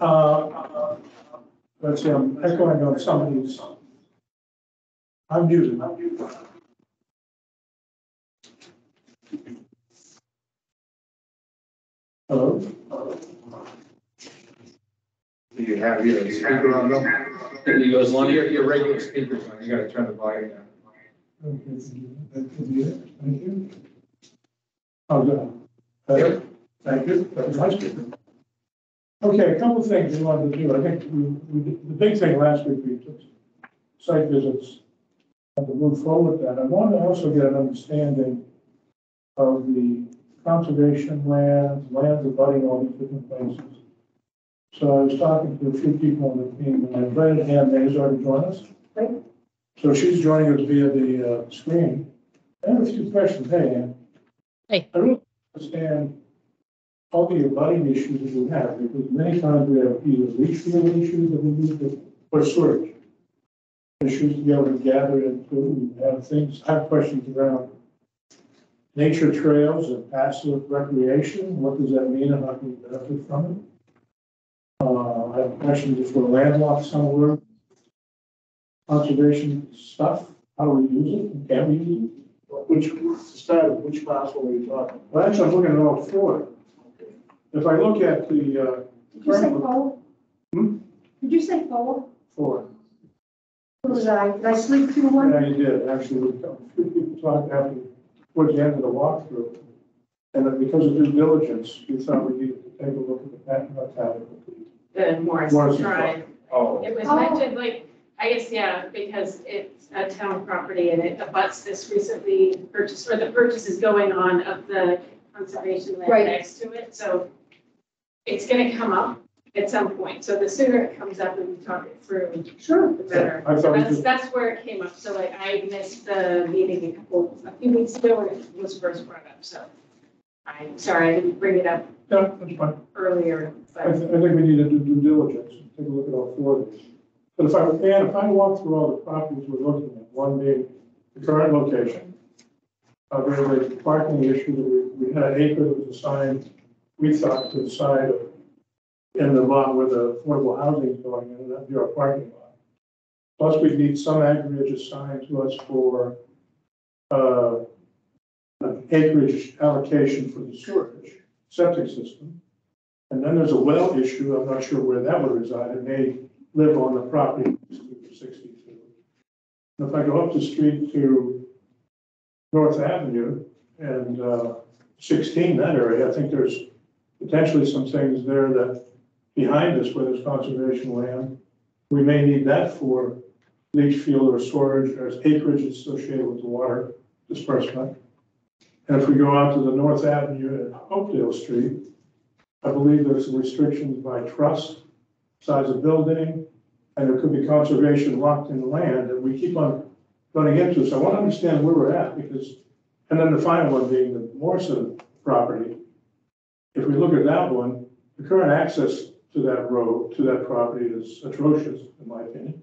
Uh, let's see, I'm echoing on some of these. I'm muted. Hello? Do you have your speaker on them? It goes one Your, ear. your regular speakers on, you gotta turn the volume down. Okay, that could be it. Thank you. Oh, good. Better? Thank you. That was much good. Okay, a couple of things we wanted to do. I think we, we, the big thing last week, we took site visits and to move forward with that. I wanted to also get an understanding of the conservation lands, lands abutting all these different places. So I was talking to a few people on the team, and I invited Ann Mays already joined us. So she's joining us via the uh, screen. I have a few questions. Hey, Ann. Hey. I don't understand all the abutting issues that we have, because many times we have either leach field issues that we need to, or storage issues to be able to gather into, we have things, I have questions around nature trails and passive recreation, what does that mean and how can we benefit from it? Uh, I have questions if we're landlocked somewhere, conservation stuff, how do we use it, and can we use it? Which, to start, with, which parcel are you talking? Well, actually, I'm looking at all four. If I look at the, uh, Did you say four? Hmm? Did you say four? four, Who was I? Did I sleep through one? yeah, you did, actually, we- a few people talked after, towards the end of the walkthrough. And then because of due diligence, we thought we needed to take a look at the patent, not patent, the Morris Morrison Drive. Oh, It was Oh. mentioned, like, I guess, yeah, because it's a town property and it abuts this recently purchased, or the purchase is going on of the conservation land Right. next to it, so it's gonna come up at some point, so the sooner it comes up and we talk it through, Sure. the better. I thought we That's, just, that's where it came up, so like, I missed the meeting a couple, a few weeks ago when it was first brought up, so. I'm sorry, I didn't bring it up yeah, that's fine. earlier, I, but. thi- I think we need to do due diligence, and take a look at all four of these. But if I, and if I walk through all the properties we're looking at, one being the current location, uh, we have a parking issue that we, we had an acre that was assigned, we thought to the side of, in the lot where the affordable housing is going in, and that'd be our parking lot. Plus, we need some acreage assigned to us for, uh, an acreage allocation for the sewerage, septic system. And then there's a well issue, I'm not sure where that would reside, it may live on the property sixty-two. If I go up the street to North Avenue and, uh, sixteen, that area, I think there's potentially some things there that behind us where there's conservation land, we may need that for leach field or storage, there's acreage associated with the water disbursement. And if we go out to the North Avenue and Hopedale Street, I believe there's some restrictions by trust, size of building, and there could be conservation locked in land that we keep on running into. So I want to understand where we're at because, and then the final one being the Morrison property. If we look at that one, the current access to that road, to that property is atrocious, in my opinion.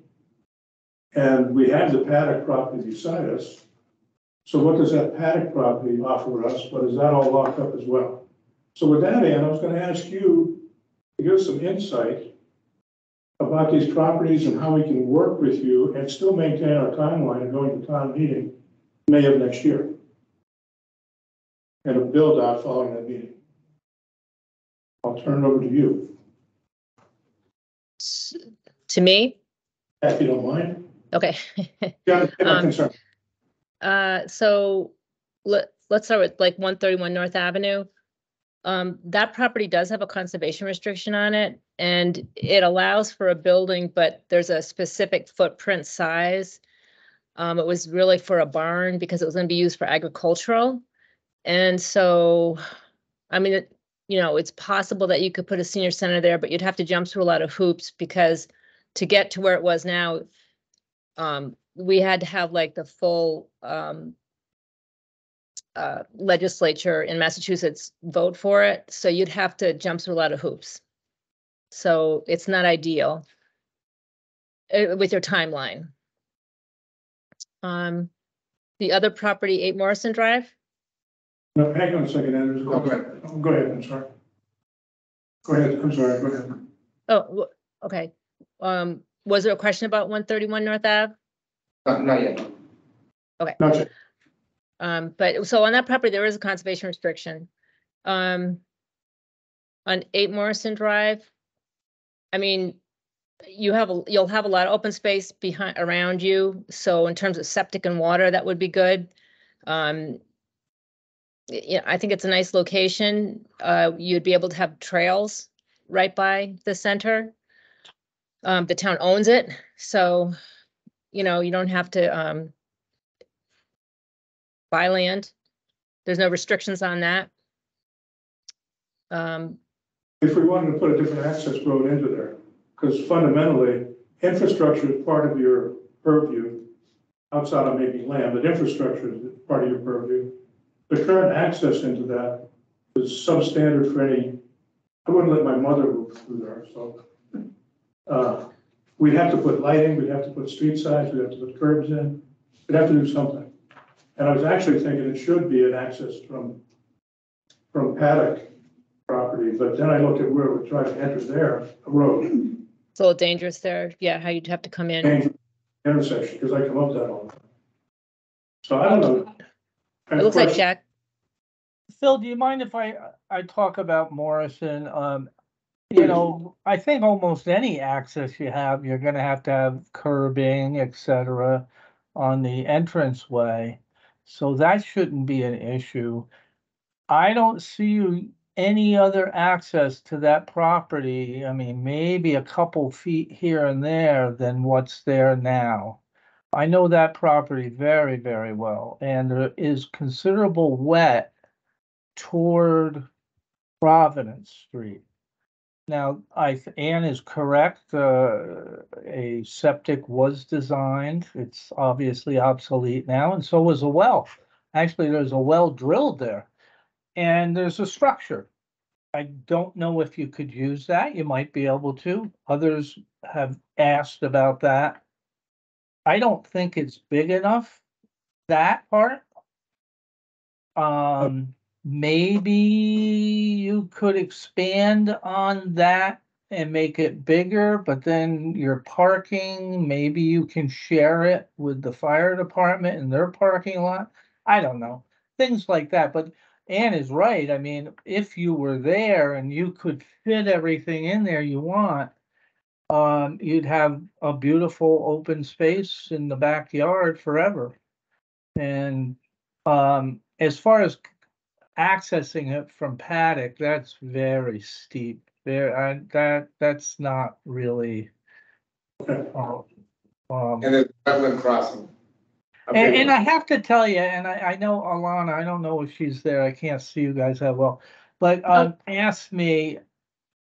And we have the paddock property beside us. So what does that paddock property offer us? But is that all locked up as well? So with that, Ann, I was gonna ask you to give us some insight about these properties and how we can work with you and still maintain our timeline going to town meeting May of next year. And a build out following that meeting. I'll turn it over to you, S- To me? if you don't mind. Okay. Yeah, I'm Um, concerned. Uh, so let, let's start with like one thirty-one North Avenue. Um, that property does have a conservation restriction on it and it allows for a building, but there's a specific footprint size. Um, it was really for a barn because it was gonna be used for agricultural. And so, I mean, it, you know, it's possible that you could put a senior center there, but you'd have to jump through a lot of hoops because to get to where it was now, um, we had to have like the full, um, uh, legislature in Massachusetts vote for it, so you'd have to jump through a lot of hoops. So it's not ideal uh, with your timeline. Um, the other property, eight Morrison Drive, No, hang on a second, Andrew. Oh, go ahead. Go ahead, I'm sorry. Go ahead, I'm sorry, go ahead. Oh, wh- okay. Um, was there a question about one thirty-one North Ave? Not, not yet. Not yet. Um, but so on that property, there is a conservation restriction. Um, on eight Morrison Drive. I mean, you have, a you'll have a lot of open space behind, around you, so in terms of septic and water, that would be good. Um. Y- Yeah, I think it's a nice location. Uh, you'd be able to have trails right by the center. Um, the town owns it, so, you know, you don't have to, um, buy land. There's no restrictions on that. Um, If we wanted to put a different access road into there, because fundamentally, infrastructure is part of your purview outside of maybe land, but infrastructure is part of your purview. The current access into that is substandard for any, I wouldn't let my mother move through there, so. uh, We'd have to put lighting, we'd have to put street signs, we'd have to put curbs in, we'd have to do something. And I was actually thinking it should be an access from, from Paddock property, but then I looked at where we tried to enter there, a road, it's a little dangerous there. Yeah, how you'd have to come in. dangerous intersection, because I come up that all the time. So I don't know. It looks like Jack, Phil, do you mind if I, I talk about Morrison? Um, you know, I think almost any access you have, you're gonna have to have curbing, et cetera, on the entranceway. So that shouldn't be an issue. I don't see any other access to that property. I mean, maybe a couple feet here and there than what's there now. I know that property very, very well, and there is considerable wet toward Providence Street. Now, I, th- Ann is correct, uh, a septic was designed, it's obviously obsolete now, and so was a well. Actually, there's a well drilled there, and there's a structure. I don't know if you could use that, you might be able to, others have asked about that. I don't think it's big enough, that part. Um, maybe you could expand on that and make it bigger, but then your parking, maybe you can share it with the fire department in their parking lot. I don't know, things like that, but Ann is right. I mean, if you were there and you could fit everything in there you want, um, you'd have a beautiful open space in the backyard forever. And, um, as far as accessing it from paddock, that's very steep. There, I, that, that's not really. Okay. uh, Um, And there's wetland crossing. A and, big and. I have to tell you, and I, I know Alana, I don't know if she's there, I can't see you guys that well. But, um, ask me,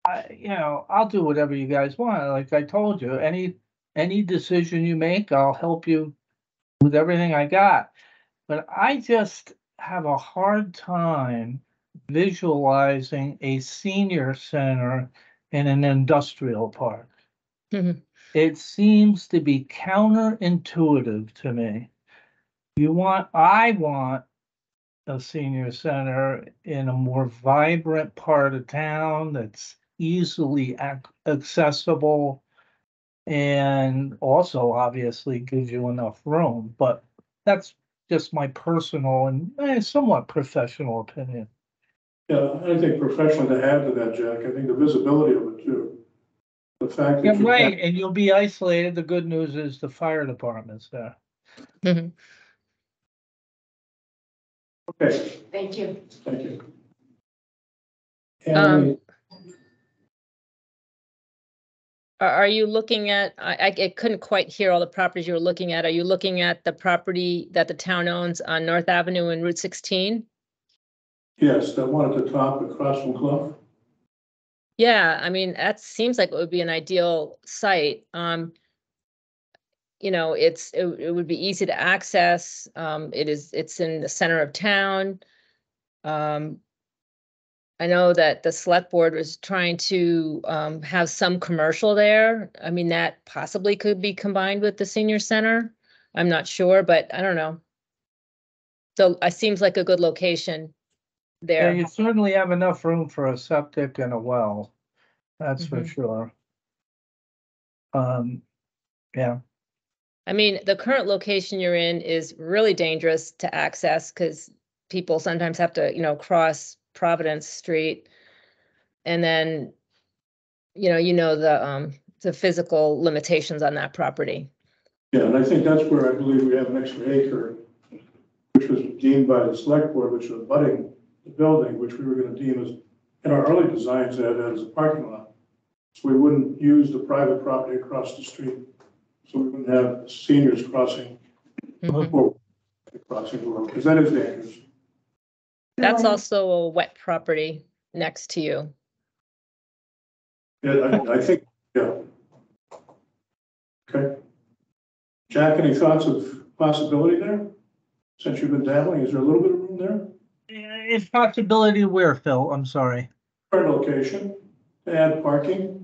I, you know, I'll do whatever you guys want, like I told you, any, any decision you make, I'll help you with everything I got. But I just have a hard time visualizing a senior center in an industrial park. Mhm. It seems to be counterintuitive to me. You want, I want a senior center in a more vibrant part of town that's easily ac- accessible. And also obviously gives you enough room, but that's just my personal and eh, somewhat professional opinion. Yeah, I think professionally to add to that, Jack, I think the visibility of it too. The fact Yeah, that you. right, and you'll be isolated. The good news is the fire department's there. Mhm. Okay, Thank you. thank you. Um, And are, are you looking at, I, I couldn't quite hear all the properties you were looking at. Are you looking at the property that the town owns on North Avenue and Route sixteen? yes, that one at the top across from Clough. Yeah, I mean, that seems like it would be an ideal site. Um, you know, it's, it, it would be easy to access. Um, it is, it's in the center of town. Um, I know that the select board was trying to, um, have some commercial there. I mean, that possibly could be combined with the senior center. I'm not sure, but I don't know. So it seems like a good location Yeah, there. you certainly have enough room for a septic and a well. That's for Mhm. sure. Um, yeah, I mean, the current location you're in is really dangerous to access because people sometimes have to, you know, cross Providence Street. And then, you know, you know, the, um, the physical limitations on that property. Yeah, and I think that's where I believe we have an extra acre, which was deemed by the select board, which was abutting the building, which we were gonna deem as, in our early designs, that as a parking lot. So we wouldn't use the private property across the street, so we wouldn't have seniors crossing, Mhm. or crossing the road, because that is dangerous. That's also a wet property next to you. Yeah, I, I think, yeah. Okay. Jack, any thoughts of possibility there? Since you've been dabbling, is there a little bit of room there? if possibility where, Phil, I'm sorry. Current location, to add parking,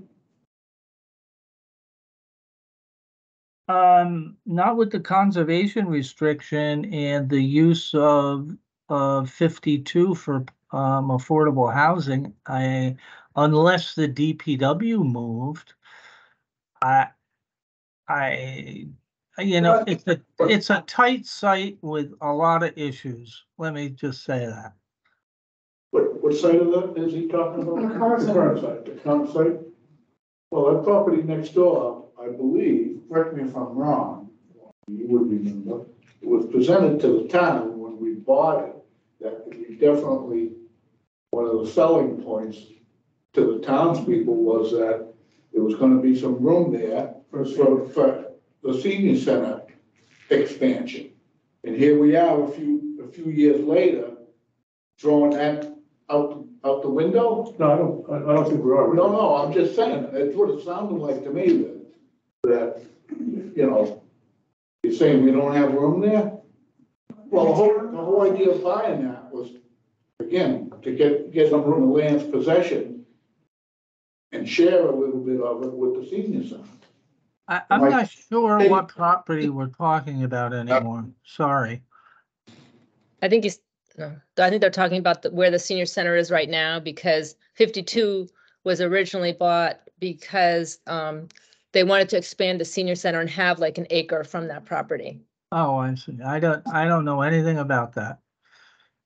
Um, not with the conservation restriction and the use of, of fifty-two for, um, affordable housing. I, unless the DPW moved, I, I, you know, it's a, it's a tight site with a lot of issues. Let me just say that. What, what side of that is he talking The about? current the current site. The current site? Well, that property next door, I believe, correct me if I'm wrong, you would remember, it was presented to the town when we bought it, that we definitely, one of the selling points to the townspeople was that there was gonna be some room there for, for, for uh, the senior center expansion. And here we are, a few, a few years later, throwing that out, out the window? No, I don't, I I don't think we are. No, no, I'm just saying, that's what it sounded like to me, that, that, you know, you're saying we don't have room there? Well, the whole, the whole idea of buying that was, again, to get, get some room of land's possession and share a little bit of it with the senior center. I, I'm Like- not sure what property we're talking about anymore. Sorry. I think he's, no, I think they're talking about the- where the senior center is right now because fifty-two was originally bought because um they wanted to expand the senior center and have like an acre from that property. Oh, I see. I don't, I don't know anything about that.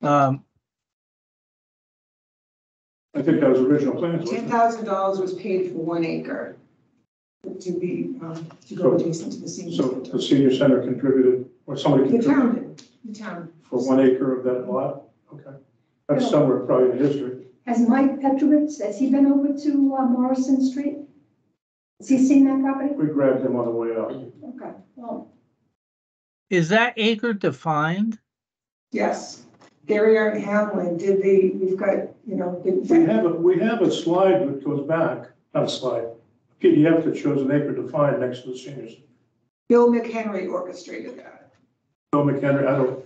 Um, I think that was original plans. Ten wasn't it? thousand dollars was paid for one acre to be, um, to go So- adjacent to the senior So center. the senior center contributed, or somebody The contributed town did, the town. for one acre of that lot? Okay. That's somewhere probably in history. Has Mike Petrovitz, has he been over to uh, Morrison Street? Has he seen that property? We grabbed him on the way out. Okay, well, is that acre defined? Yes. Gary Art Hamlin did the, we've got, you know, We the, have a, we have a slide that goes back, not a slide, PDF that shows an acre defined next to the seniors. Bill McHenry orchestrated that. Bill McHenry, I don't,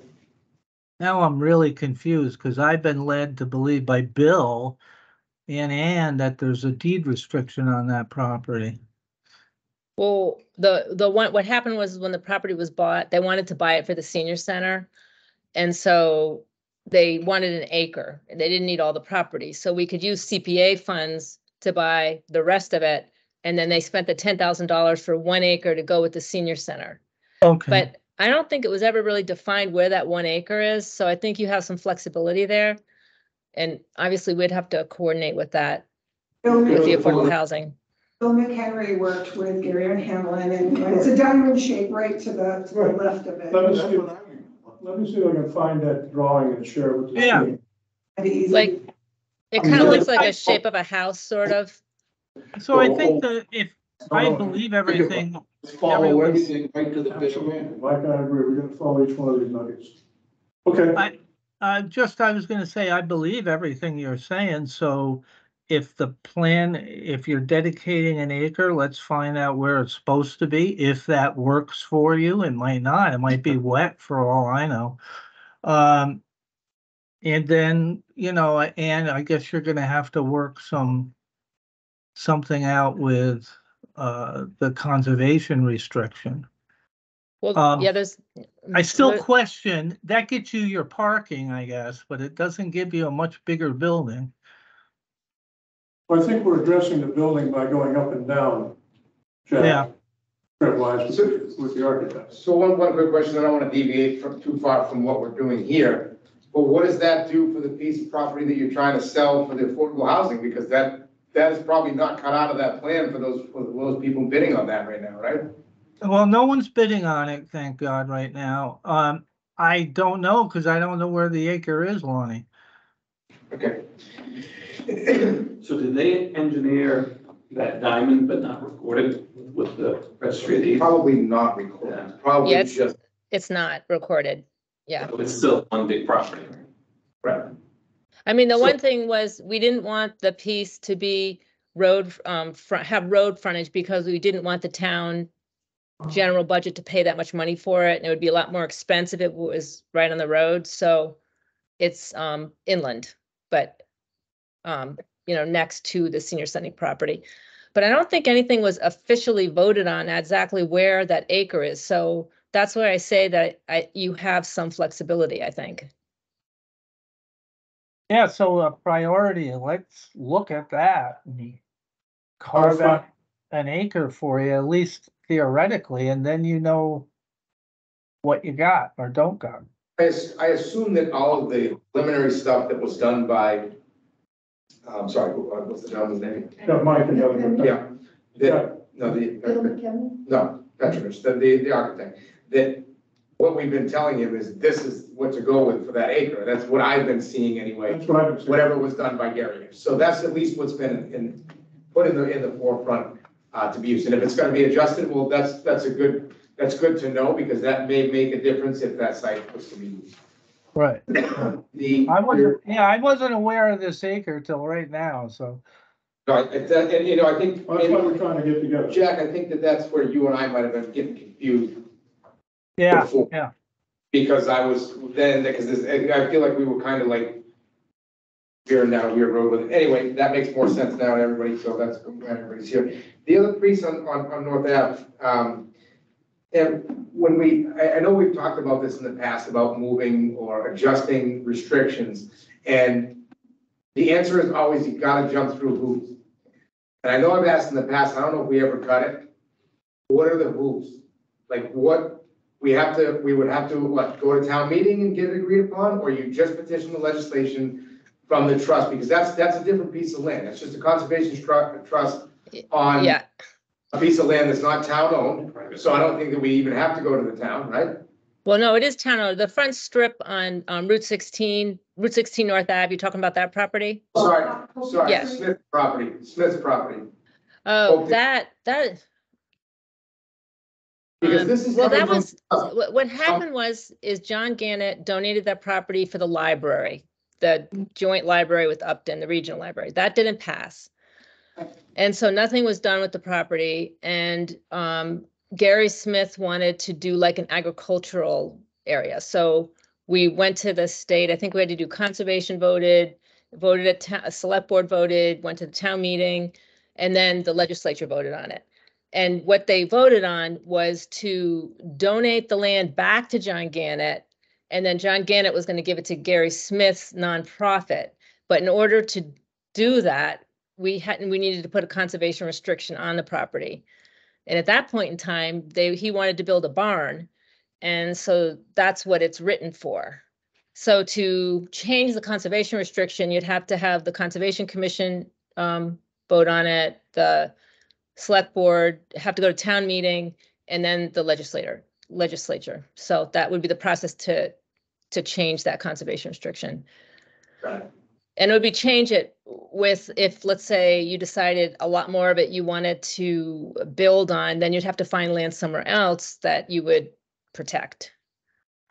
Now I'm really confused because I've been led to believe by Bill and Ann that there's a deed restriction on that property. Well, the, the one, what happened was when the property was bought, they wanted to buy it for the senior center. And so they wanted an acre. They didn't need all the property. So we could use CPA funds to buy the rest of it. And then they spent the ten thousand dollars for one acre to go with the senior center. Okay, But I don't think it was ever really defined where that one acre is. So I think you have some flexibility there. And obviously we'd have to coordinate with that, with the affordable housing. Bill McHenry worked with Gary Art Hamlin and and it's a diamond shape right to the, to the Right. left of it. Let me see. what I mean. let me see if I can find that drawing and share it with the Yeah. team. Pretty easy. Like, it kind of looks like a shape of a house, sort of. so I think that if I believe everything, Follow Everyone's- everything right to the bitter Absolutely. Mike and I agree, we're gonna follow each one of these nuggets. Okay, I- uh, just, I was gonna say, I believe everything you're saying, so if the plan, if you're dedicating an acre, let's find out where it's supposed to be. If that works for you, it might not, it might be wet for all I know. Um, and then, you know, and I guess you're gonna have to work some something out with, uh, the conservation restriction. Well, Um, yeah, there's. I still there- question, that gets you your parking, I guess, but it doesn't give you a much bigger building. Well, I think we're addressing the building by going up and down chat. Yeah. Fred Wise with, with the architects. So one, one quick question, I don't wanna deviate from, too far from what we're doing here. But what does that do for the piece of property that you're trying to sell for the affordable housing? Because that, that is probably not cut out of that plan for those, for those people bidding on that right now, right? Well, no one's bidding on it, thank God, right now. Um, I don't know, because I don't know where the acre is, Lonnie. Okay. So did they engineer that diamond but not record it with the registry of deeds? Probably not recorded, probably Yeah, it's- just, It's not recorded. Yeah. It's still one big property. right. I mean, the So- one thing was, we didn't want the piece to be road, um, front, have road frontage because we didn't want the town general budget to pay that much money for it, and it would be a lot more expensive if it was right on the road, so it's, um, inland, but, um, you know, next to the senior center property. But I don't think anything was officially voted on exactly where that acre is, so that's why I say that I, you have some flexibility, I think. Yeah, so a priority, let's look at that. and Carve out an acre for you, at least theoretically, and then you know what you got or don't got. I, I assume that all of the preliminary stuff that was done by, I'm sorry, who- uh, what's the gentleman's name? Yeah, Mike and the other. Yeah, that, no, Bill the, McKinley? no, Petrovich, the, the, the architect, that what we've been telling him is this is what to go with for that acre. That's what I've been seeing anyway, That's what I've been saying. whatever was done by Gary. So that's at least what's been in, put in the, in the forefront, uh, to be used. And if it's gonna be adjusted, well, that's, that's a good, that's good to know, because that may make a difference if that site was to be used. Right. The. I wasn't, yeah, I wasn't aware of this acre till right now, so. No, I- I- that- and, you know, I think, Well, That's why we're trying to get together. Jack, I think that that's where you and I might have been getting confused Yeah, before. yeah. Because I was then, because this, I feel like we were kind of like veering down a weird road with it. Anyway, that makes more sense now to everybody, so that's, I'm glad everybody's here. The other piece on, on, on North Ave, um, and when we, I, I know we've talked about this in the past about moving or adjusting restrictions. And the answer is always you gotta jump through hoops. And I know I've asked in the past, I don't know if we ever cut it. What are the hoops? Like what, we have to, we would have to, what, go to town meeting and get it agreed upon? Or you just petition the legislation from the trust? Because that's, that's a different piece of land. That's just a conservation trust on Yeah, a piece of land that's not town owned. So I don't think that we even have to go to the town, right? well, no, it is town owned. The front strip on, um, Route sixteen, Route sixteen North Ave, you talking about that property? Sorry, sorry, Yes. Smith property, Smith's property. Oh, Okay. that, that, Because Um, this is. well, that was, what happened was, is John Gannett donated that property for the library, the joint library with Upton, the regional library. That didn't pass. And so nothing was done with the property and, um, Gary Smith wanted to do like an agricultural area. So we went to the state, I think we had to do conservation voted, voted at, ta- select board voted, went to the town meeting, and then the legislature voted on it. And what they voted on was to donate the land back to John Gannett. And then John Gannett was going to give it to Gary Smith's nonprofit. But in order to do that, we hadn't, we needed to put a conservation restriction on the property. And at that point in time, they, he wanted to build a barn. And so that's what it's written for. So to change the conservation restriction, you'd have to have the Conservation Commission um, vote on it, the select board, have to go to town meeting, and then the legislator, legislature. So that would be the process to, to change that conservation restriction. It. And it would be change it with, if, let's say, you decided a lot more of it you wanted to build on, then you'd have to find land somewhere else that you would protect.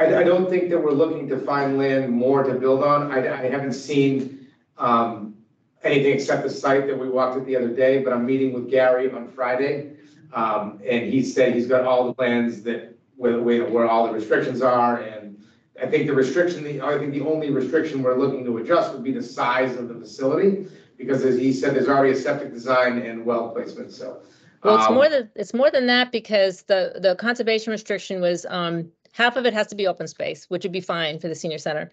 I, I don't think that we're looking to find land more to build on. I, I haven't seen, um, anything except the site that we walked at the other day, but I'm meeting with Gary on Friday. Um, and he said he's got all the plans that, where, where, where all the restrictions are, and I think the restriction, the, I think the only restriction we're looking to adjust would be the size of the facility, because as he said, there's already a septic design and well placement, so. Well, it's um, more than, it's more than that because the, the conservation restriction was, um, half of it has to be open space, which would be fine for the senior center.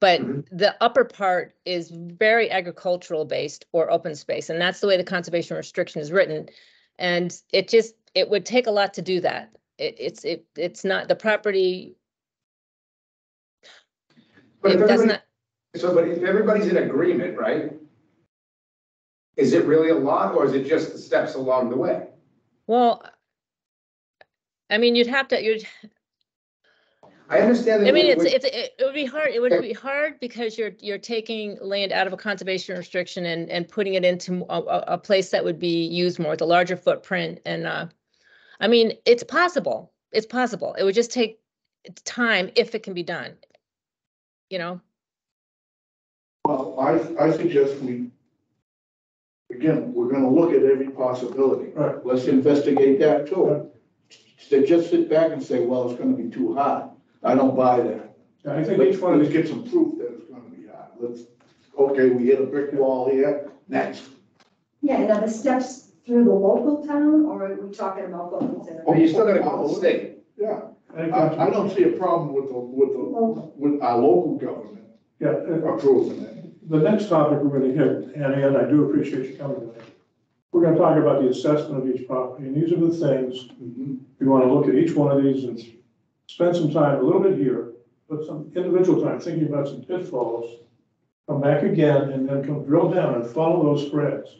But Mhm. the upper part is very agricultural based or open space, and that's the way the conservation restriction is written. And it just, it would take a lot to do that. It, it's, it, it's not, the property, But it if doesn't, so, but if everybody's in agreement, right? Is it really a lot, or is it just the steps along the way? well, I mean, you'd have to, you'd, I understand that. I mean, it's, we- it's, it it would be hard, it would Okay. be hard because you're, you're taking land out of a conservation restriction and, and putting it into a, a, a place that would be used more with a larger footprint and, uh, I mean, it's possible, it's possible. It would just take time if it can be done. You know, Well, I, I suggest we, again, we're gonna look at every possibility. Right. Let's investigate that too. To just sit back and say, well, it's gonna be too hard, I don't buy that. Yeah, I think Let's, each one of let's these, get some proof that it's gonna be hard. Let's, okay, we hit a brick wall here, next. Yeah, now the steps through the local town, or are we talking about going to? Well, you still gotta go to the state. Yeah, I I, don't see a problem with the, with the, with our local government yeah, uh, approving it. the next topic we're gonna hit, and I do appreciate you coming tonight. We're gonna talk about the assessment of each property, and these are the things, Mhm. we wanna look at each one of these and spend some time, a little bit here, but some individual time, thinking about some pitfalls. Come back again and then come drill down and follow those threads.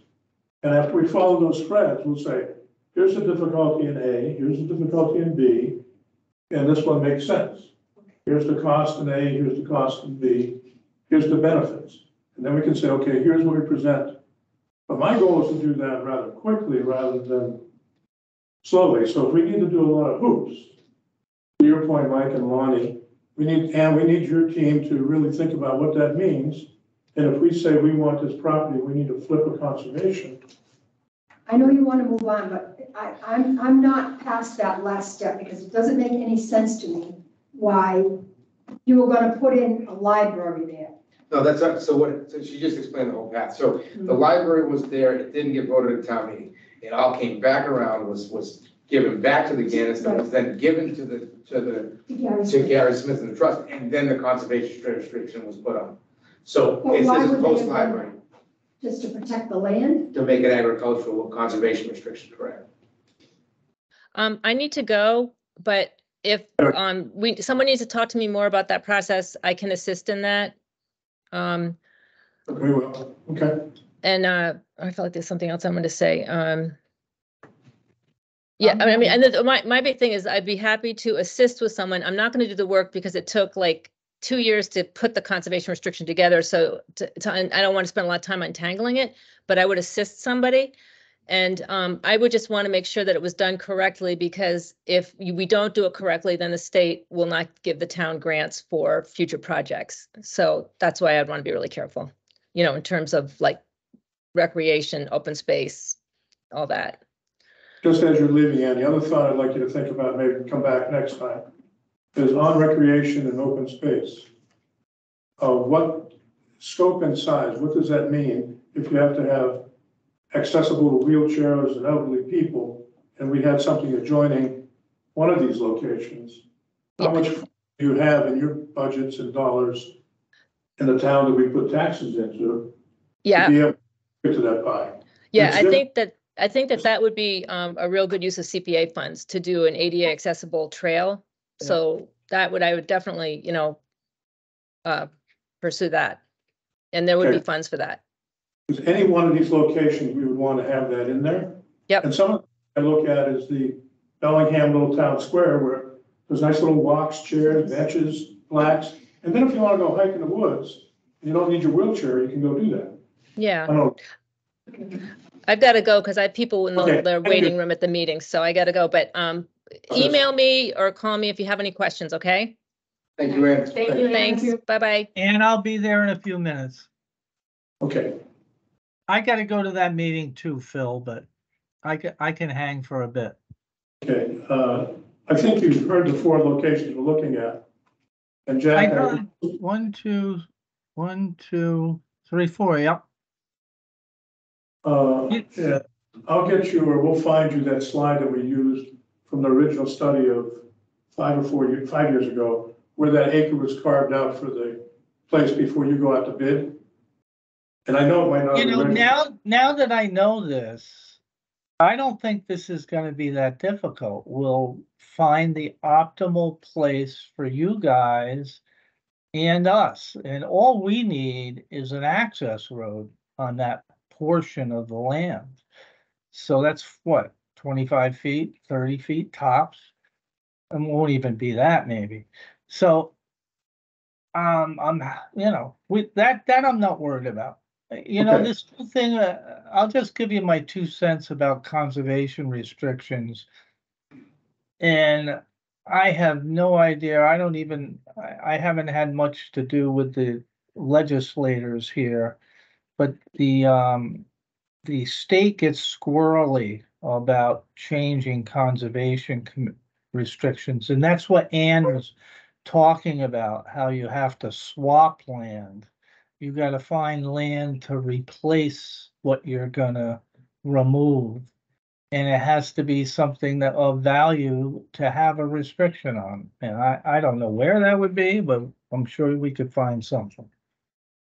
And after we follow those threads, we'll say, here's the difficulty in A, here's the difficulty in B, and this one makes sense. Here's the cost in A, here's the cost in B, here's the benefits. And then we can say, okay, here's what we present. But my goal is to do that rather quickly rather than slowly. So if we need to do a lot of hoops, to your point, Mike and Lonnie, we need, and we need your team to really think about what that means. And if we say we want this property, we need to flip a conservation. I know you want to move on, but I, I'm, I'm not past that last step because it doesn't make any sense to me why you were gonna put in a library there. No, that's, not- so what, so she just explained the whole path. So the hmm. library was there, it didn't get voted at town meeting. It all came back around, was, was given back to the Gannis, and was then given to the, to the, to Gary to Smith. Gary Smith and the trust, and then the conservation restriction was put on. So But it why says would they have post-library, Just to protect the land? to make it agricultural conservation restriction, correct? um, I need to go, but if, Sure. um, we, someone needs to talk to me more about that process, I can assist in that. Um, We will, okay. And uh, I felt like there's something else I'm gonna say. Um. Yeah, I mean, and the- my, my big thing is I'd be happy to assist with someone. I'm not gonna do the work because it took like two years to put the conservation restriction together, so to, to- I don't want to spend a lot of time untangling it, but I would assist somebody. And um, I would just want to make sure that it was done correctly because if we don't do it correctly, then the state will not give the town grants for future projects. So that's why I'd want to be really careful, you know, in terms of like recreation, open space, all that. Just as you're leaving, Ann, the other thought I'd like you to think about, maybe come back next time, is on recreation and open space. Uh, what scope and size, what does that mean if you have to have accessible wheelchairs and elderly people? And we had something adjoining one of these locations. How much do you have in your budgets and dollars in the town that we put taxes into? Yeah, To be able to get to that pie? yeah, I think that, I think that that would be um, a real good use of CPA funds to do an ADA accessible trail. Yeah. So that would, I would definitely, you know, uh, pursue that. And there would be Okay. funds for that. Because any one of these locations, we would want to have that in there. Yep. And some of I look at is the Bellingham Little Town Square where there's nice little walks, chairs, benches, plaques. And then if you want to go hike in the woods, you don't need your wheelchair, you can go do that. I Yeah, don't know, I've got to go because I have people in Okay, the, the thank you. waiting room at the meeting, so I got to go. But um, email me or call me if you have any questions, okay? Thank you, Ann. Thank you. Thanks, bye-bye. And I'll be there in a few minutes. okay. I gotta go to that meeting too, Phil, but I can, I can hang for a bit. Okay, uh, I think you've heard the four locations we're looking at. And I Jack, I- heard one, two, one, two, three, four, yep. uh, yeah, I'll get you, or we'll find you that slide that we used from the original study of five or four, years, five years ago, where that acre was carved out for the place before you go out to bid. And I know it might not. You know, now, now that I know this, I don't think this is gonna be that difficult. We'll find the optimal place for you guys and us, and all we need is an access road on that portion of the land. So that's what, twenty-five feet, thirty feet tops? It won't even be that maybe. So um, I'm, you know, with that, that I'm not worried about. You know, Okay. this thing, uh, I'll just give you my two cents about conservation restrictions. And I have no idea, I don't even, I, I haven't had much to do with the legislators here. But the, um, the state gets squirrely about changing conservation com- restrictions, and that's what Ann was talking about, how you have to swap land. You gotta find land to replace what you're gonna remove. And it has to be something that of value to have a restriction on. And I, I don't know where that would be, but I'm sure we could find something.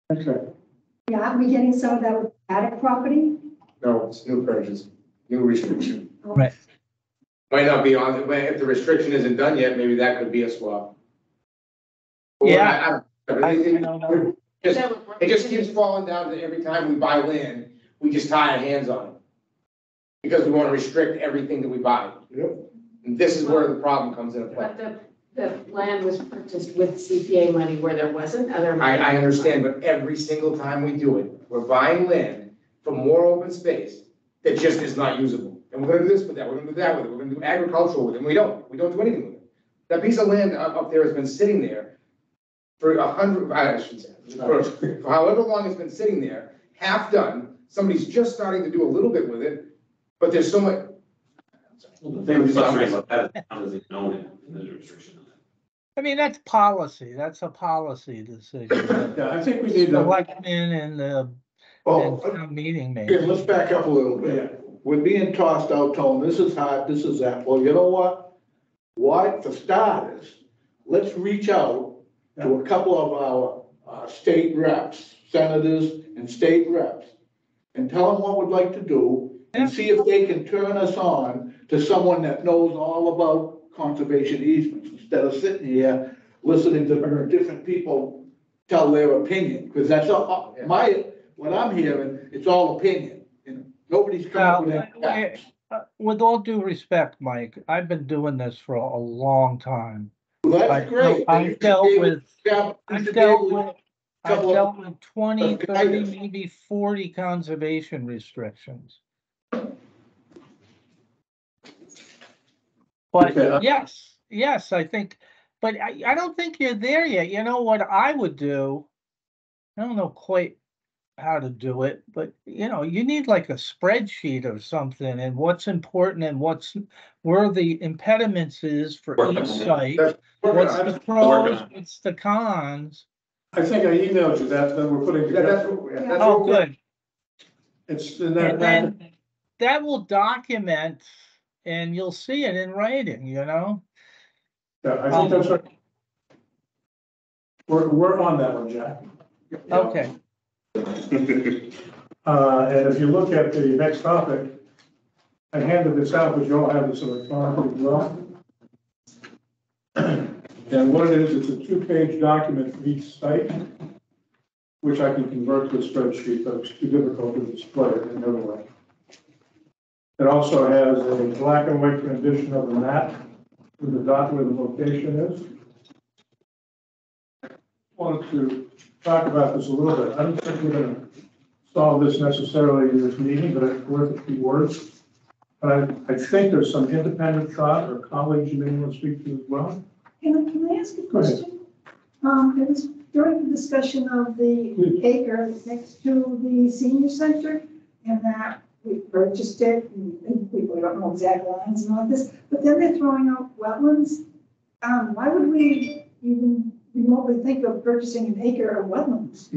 That's Okay. Yeah, aren't we getting some of that with Paddock property? No, it's new purchase, new restriction. Right. Might not be on, but if the restriction isn't done yet, maybe that could be a swap. Or Yeah. I- I don't- I, I It it don't know. just, it just keeps falling down to every time we buy land, we just tie our hands on it. Because we wanna restrict everything that we buy. Yep. And this is where the problem comes into play. But the, the land was purchased with CPA money where there wasn't other. I, money. I understand, but every single time we do it, we're buying land for more open space that just is not usable. And we're gonna do this with that, we're gonna do that with it, we're gonna do agricultural with it, and we don't, we don't do anything with it. That piece of land up, up there has been sitting there for a hundred, I shouldn't say, for, for however long it's been sitting there, half done, somebody's just starting to do a little bit with it, but there's so much. The thing that's frustrating about that is the town doesn't own it, and there's a restriction on it. I mean, that's policy, that's a policy decision. Yeah, I think we need to, Selectmen and the, and Oh, town meeting again, maybe. let's back up a little bit. We're being tossed out, telling this is hard, this is that. Well, you know what? Why, for starters, let's reach out to a couple of our, uh, state reps, senators and state reps, and tell them what we'd like to do, and see if they can turn us on to someone that knows all about conservation easements, instead of sitting here listening to different people tell their opinion, because that's all, my, what I'm hearing, it's all opinion, and nobody's coming with facts. Uh, With all due respect, Mike, I've been doing this for a long time. Well, That's great. I've dealt with, I've dealt with, I've couple of- dealt with twenty, of thirty, guidance. maybe forty conservation restrictions. But Okay, yes, yes, I think, but I, I don't think you're there yet. You know what I would do? I don't know quite how to do it, but you know, you need like a spreadsheet or something and what's important and what's, where the impediments is for Working each on it. site. That's- What's I the pros, on it. what's the cons? I think I emailed you that, that we're putting Yeah, that's, together. what- yeah, that's Oh, what we're- good. It's, and that, And that, then that will document and you'll see it in writing, you know? yeah, I think that's right. We're, we're on that one, Jack. Okay, Uh, and if you look at the next topic, I handed this out, but you all have this electronically as well. And what it is, it's a two-page document for each site, which I can convert to a spreadsheet, but it's too difficult to display it in another way. It also has a black and white rendition of the map with the dot where the location is. Wanted to talk about this a little bit. I don't think we're gonna solve this necessarily in this meeting, but it's worth a few words. But I, I think there's some independent thought or colleagues you may want to speak to as well. Can I, can I ask a Go ahead. question? Um, it was during the discussion of the Please. acre next to the senior center, and that we purchased it, and and we, we don't know exact lines and all this, but then they're throwing out wetlands. Um, why would we even remotely think of purchasing an acre of wetlands?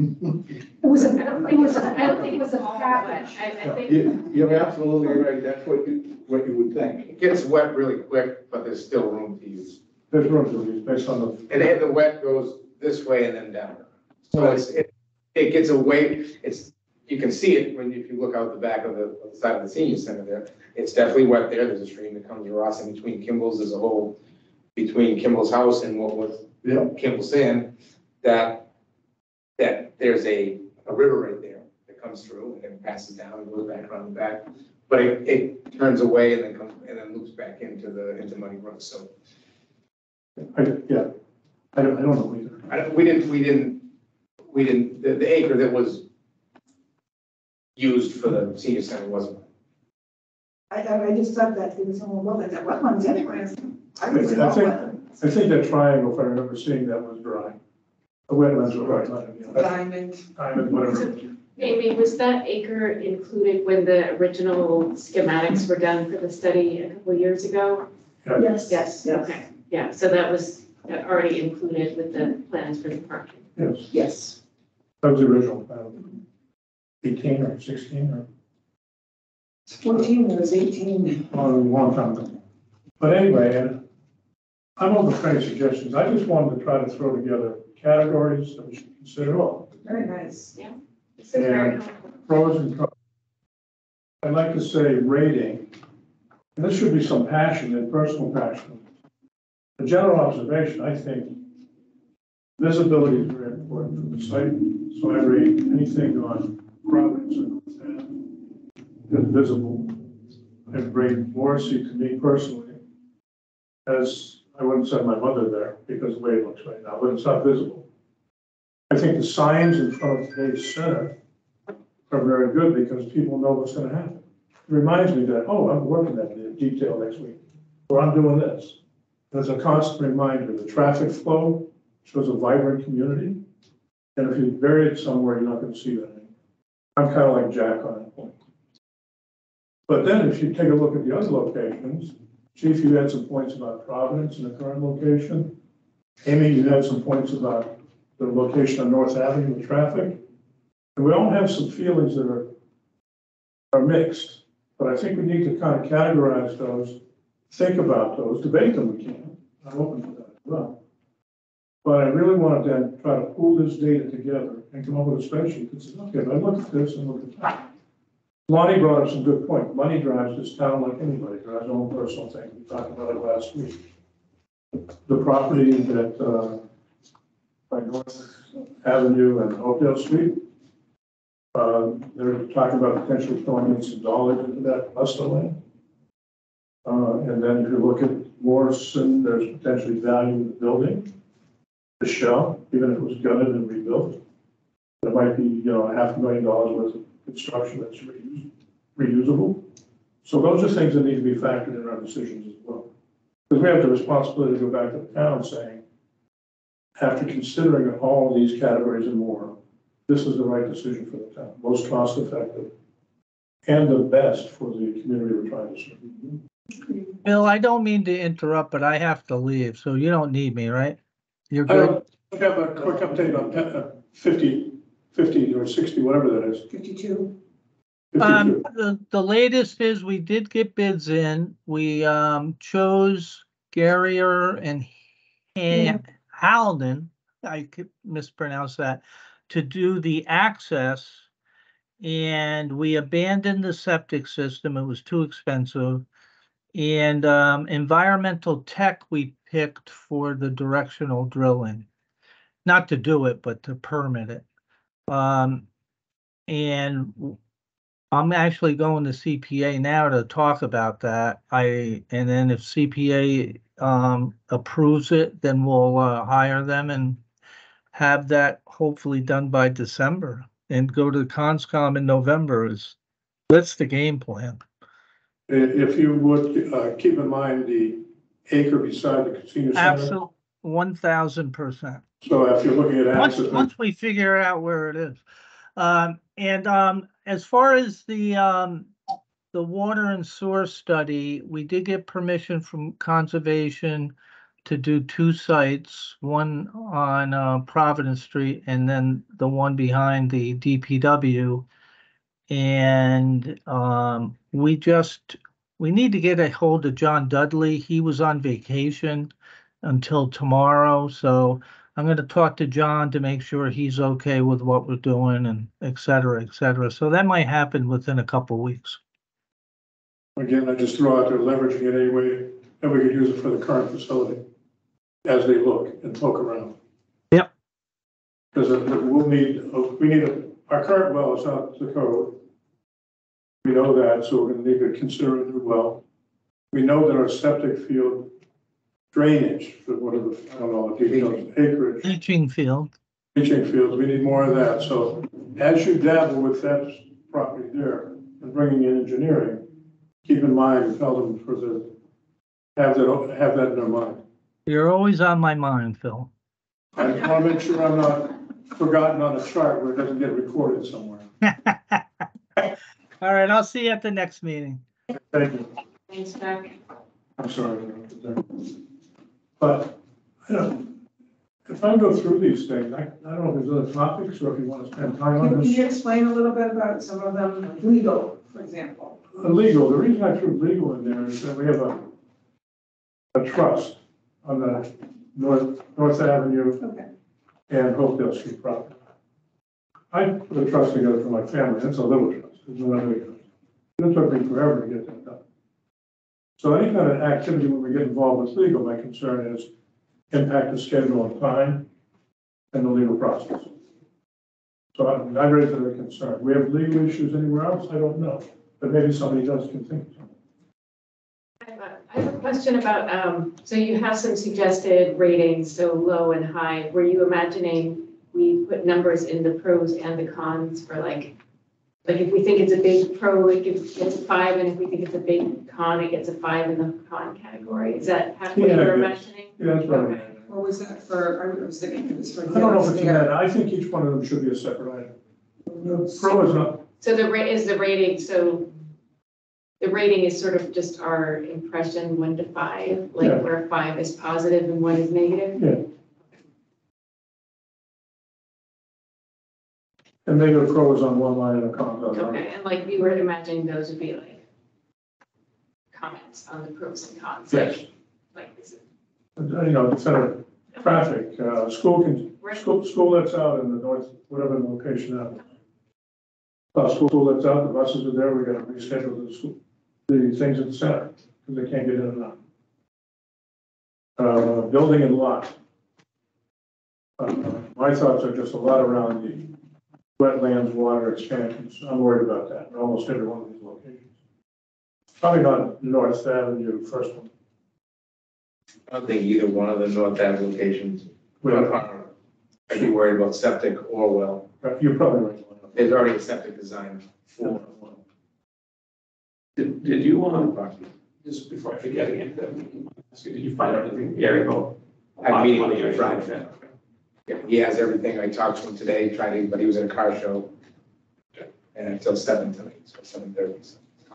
It was a, I don't it think was, it's, a- I don't think it was a all package. I, I think. You, you're absolutely right, that's what you, what you would think. It gets wet really quick, but there's still room to use. There's room to use based on the. And then the wet goes this way and then down. So it's, it, it gets away, it's, you can see it when, if you look out the back of the, of the side of the senior center there. It's definitely wet there. There's a stream that comes across in between Kimball's. There's a hole between Kimball's house and what was Yeah. Kimball Sand, that, that there's a, a river right there that comes through and then passes down and goes back around the back. But it, it turns away and then comes, and then loops back into the, into Muddy Brook, so. I, yeah, I don't, I don't know either. I, don't- we didn't, we didn't, we didn't, the, the acre that was used for the senior center wasn't. I, I, I just thought that it was no wetlands, that wetlands anyway. I would say I think- wetlands. I think that triangle, if I remember seeing that was dry. The wetlands were dry, yeah, that's Diamond. diamond, whatever. Amy, was that acre included when the original schematics were done for the study a couple years ago? Yes. Yes, okay, yeah, so that was already included with the plans for the park. Yes, Yes. that was the original, plan. eighteen or sixteen or, Fourteen, it was eighteen. oh, a long time ago. But anyway, and I'm open for any suggestions. I just wanted to try to throw together categories that we should consider all. Very nice. This is very Yeah. helpful. pros and cons. I'd like to say rating, and this should be some passion and personal passion. A general observation, I think, visibility is very important for the site, so I rate anything on Providence and North End that's visible. I rate Morrissey to me personally, as I wouldn't send my mother there because of the way it looks right now, but it's not visible. I think the signs in front of today's center are very good because people know what's gonna happen. It reminds me that, oh, I'm working that detail next week, or I'm doing this. It's a constant reminder, the traffic flow shows a vibrant community. And if you bury it somewhere, you're not gonna see that anymore. I'm kind of like Jack on that point. But then if you take a look at the other locations, Chief, you had some points about Providence and the current location. Amy, you had some points about the location on North Avenue with traffic. And we all have some feelings that are, are mixed, but I think we need to kind of categorize those, think about those, debate them we can. I'm open to that as well. But I really want to then try to pull this data together and come up with a spreadsheet that says, okay, if I look at this and look at that. Lonnie brought up some good point. Money drives this town like anybody, drives own personal thing. We talked about it last week. The property that, uh, by North Avenue and Hopedale Street, uh, they're talking about potentially throwing in some dollars into that cluster land. Uh, and then if you look at Morrison, there's potentially value in the building, the shell, even if it was gutted and rebuilt. There might be, you know, a half a million dollars worth of construction that's reused, reusable. So those are things that need to be factored in our decisions as well. Because we have the responsibility to go back to the town saying, after considering all these categories and more, this is the right decision for the town, most cost effective, and the best for the community we're trying to serve. Bill, I don't mean to interrupt, but I have to leave, so you don't need me, right? You're I good? don't have a quick update on uh, 50, 50 or 60, whatever that is. 52. Um, the, the latest is we did get bids in. We, um, chose Guerriere and Ha- Halden, I could mispronounce that, to do the access. And we abandoned the septic system. It was too expensive. And, um, environmental tech we picked for the directional drilling. Not to do it, but to permit it. Um, and I'm actually going to CPA now to talk about that. I, and then if CPA um approves it, then we'll uh hire them and have that hopefully done by December and go to ConCom in November is, that's the game plan. I- If you would, uh, keep in mind the acre beside the senior center. Absolute, one thousand percent. So if you're looking at Once, access, once we figure out where it is. Um, and, um, as far as the, um, the water and sewer study, we did get permission from conservation to do two sites, one on, uh, Providence Street and then the one behind the DPW. And, um, we just, we need to get a hold of John Dudley. He was on vacation until tomorrow, so I'm gonna talk to John to make sure he's okay with what we're doing and et cetera, et cetera. So that might happen within a couple weeks. Again, I just throw out there leveraging it anyway, and we could use it for the current facility as they look and poke around. Yep. Because we'll need, we need, a- our current well is not the code. We know that, so we're gonna need to consider a new well. We know that our septic field drainage, for whatever, I don't know, if you know, acreage, Leaching field, leaching fields, we need more of that. So as you dabble with that property there and bringing in engineering, keep in mind, and tell them for the, have that, have that in their mind. you're always on my mind, Phil. I want to make sure I'm not forgotten on a chart where it doesn't get recorded somewhere. All right, I'll see you at the next meeting. Thank you. Thanks, Jack. I'm sorry. But, you know, if I go through these things, I, I don't know if there's other topics or if you want to spend time on Can this. you explain a little bit about some of them, like legal, for example? Uh, legal, the reason I threw legal in there is that we have a, a trust on the North, North Avenue Okay. and Hopedale Street property. I put a trust together for my family, that's a little trust, it's not a big trust. It took me forever to get that. So any kind of activity when we get involved with legal, my concern is impact the schedule and time and the legal process. So I, I raised as a concern. We have legal issues anywhere else? I don't know, but maybe somebody does can think. I have have a question about, um, so you have some suggested ratings, so low and high. Were you imagining we put numbers in the pros and the cons for like, like if we think it's a big pro, it gives, gets a five, and if we think it's a big con, it gets a five in the con category? Is that how what you Yeah, were I guess. Yeah, that's right. Okay. Or was that for, I was thinking it was for. I don't know if it's that, I think each one of them should be a separate item. Pro is not, So the rate is the rating, so the rating is sort of just our impression, one to five, like Yeah. where five is positive and one is negative? yeah. And maybe a pro is on one line and a con on the other. Okay, and like we were imagining those would be like comments on the pros and cons, Yes, like, like this is. you know, instead of traffic, uh, school can, Right. school, school lets out in the north, whatever location that. Uh, school lets out, the buses are there, we gotta reschedule the school, the things at the center, because they can't get in and out. Uh, building and lot. Uh, my thoughts are just a lot around the wetlands, water expansions, I'm worried about that, in almost every one of these locations. Probably not North Avenue, first one. I don't think either one of the North Ave locations Well, are, I'd be worried about septic or well. You're probably right. There's already a septic design for one Did, did you, um, property. just before I forget again, did you find out anything, Gary, about? I have a meeting with him Okay. Friday. Yeah, He has everything. I talked to him today, tried to, but he was at a car show. And until seven tonight, so seven thirty.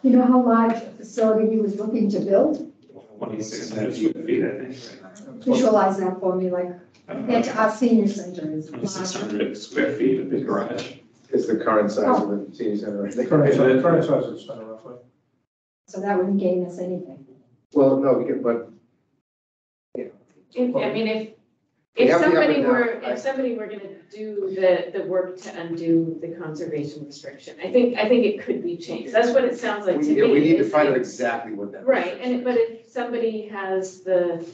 You know how large a facility he was looking to build? Twenty-six hundred square feet, I think. Visualize that for me, like, get to our senior center is Twenty-six large. hundred square feet, a big garage. Is the current size of the senior center, I think. Current size, current size of the center roughly. So that wouldn't gain us anything. Well, no, we can, but. If, I mean, if, We if have the up somebody and down, were, right? if somebody were gonna do the, the work to undo the conservation restriction, I think, I think it could be changed. That's what it sounds like to We, me. we need to is find out exactly what that. Right, and, but if somebody has the,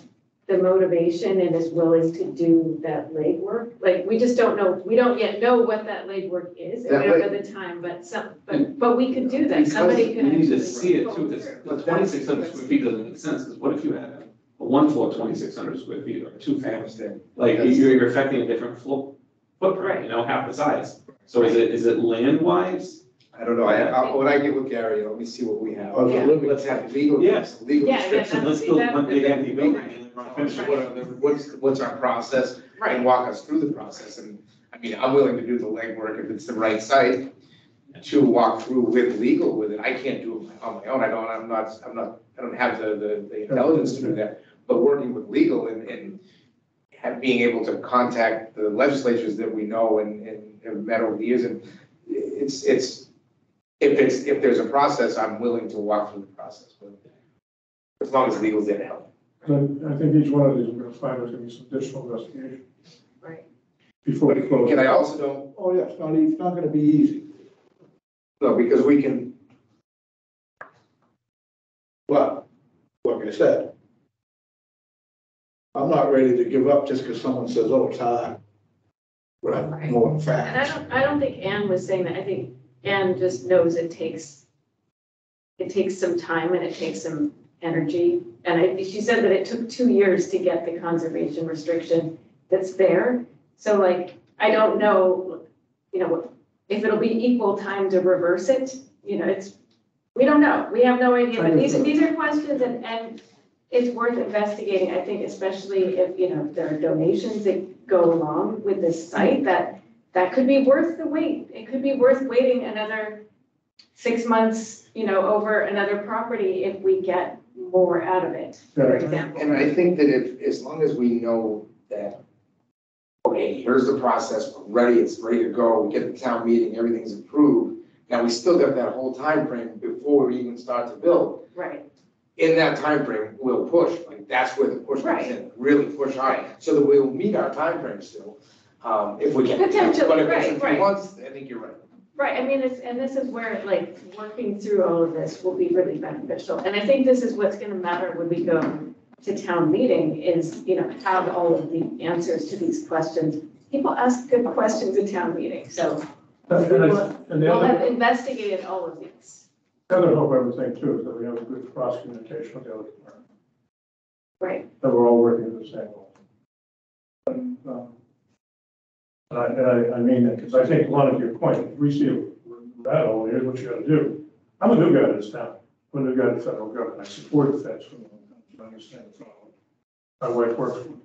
the motivation and is willing to do that legwork, like, we just don't know, we don't yet know what that legwork is, and That we don't leg- know the time, but some, but, but we could do that, Because somebody You could. need to actually see it too, because the twenty-six hundred square feet doesn't make sense, because what if you had a one floor twenty-six hundred square feet or two I floor? understand. Like, you're, you're affecting a different floor, footprint, right? you know, half the size. So is it, is it land wise? I don't know, I, I, when I get with Gary, let me see what we have. Yeah. Let's have legal, Yes. legal Yeah, yeah, restrictions. Let's see, build one big empty building and then finish What are the- What's, what's our process, and walk us through the process, and, I mean, I'm willing to do the legwork if it's the right site, to walk through with legal with it, I can't do it on my own, I don't, I'm not, I'm not, I don't have the, the, the intelligence to do that, but working with legal and, and have, being able to contact the legislatures that we know and, and have met over the years, and it's, it's, if it's, if there's a process, I'm willing to walk through the process, but as long as legal's there to help. And I think each one of these, we're gonna find there's gonna be some additional investigation. before we close. Can I also don't, Oh, yeah, it's not, it's not gonna be easy. and I also don't, yeah, it's not, it's not gonna be easy. no, because we can, But, like I said, I'm not ready to give up just because someone says, oh, it's hard. Without knowing And I don't, I don't think Anne was saying that. I think Anne just knows it takes, it takes some time and it takes some energy. And I, she said that it took two years to get the conservation restriction that's there. So like, I don't know, you know, if it'll be equal time to reverse it, you know, it's, we don't know. We have no idea. But these, are these are questions and, and it's worth investigating, I think, especially if, you know, there are donations that go along with this site that that could be worth the wait. It could be worth waiting another six months, you know, over another property if we get more out of it, for Yeah. example. and I think that if, as long as we know that, okay, here's the process, we're ready, it's ready to go, we get the town meeting, everything's approved. Now, we still got that whole time frame before we even start to build. Right, in that time frame, we'll push, like, that's where the push comes in, really push hard, so that we'll meet our timeframe still, um, if we can. Potentially, But if it's in right, three right. months, I think you're right. right. I mean, it's, and this is where, like, working through all of this will be really beneficial. And I think this is what's gonna matter when we go to town meeting is, you know, have all of the answers to these questions. People ask good questions at town meeting, so And we I- will, and the we'll other, have investigated all of these. The other hope I would think too is that we have a good cross communication with the other department, Right, that we're all working in the same goal. And, um, And I, and I, I mean that, because I think, Lon, to your point, we see a rattle, here's what you gotta do. I'm a new guy in this town, I'm a new guy in the federal government, I support the feds from, I understand the problem. My wife works for them.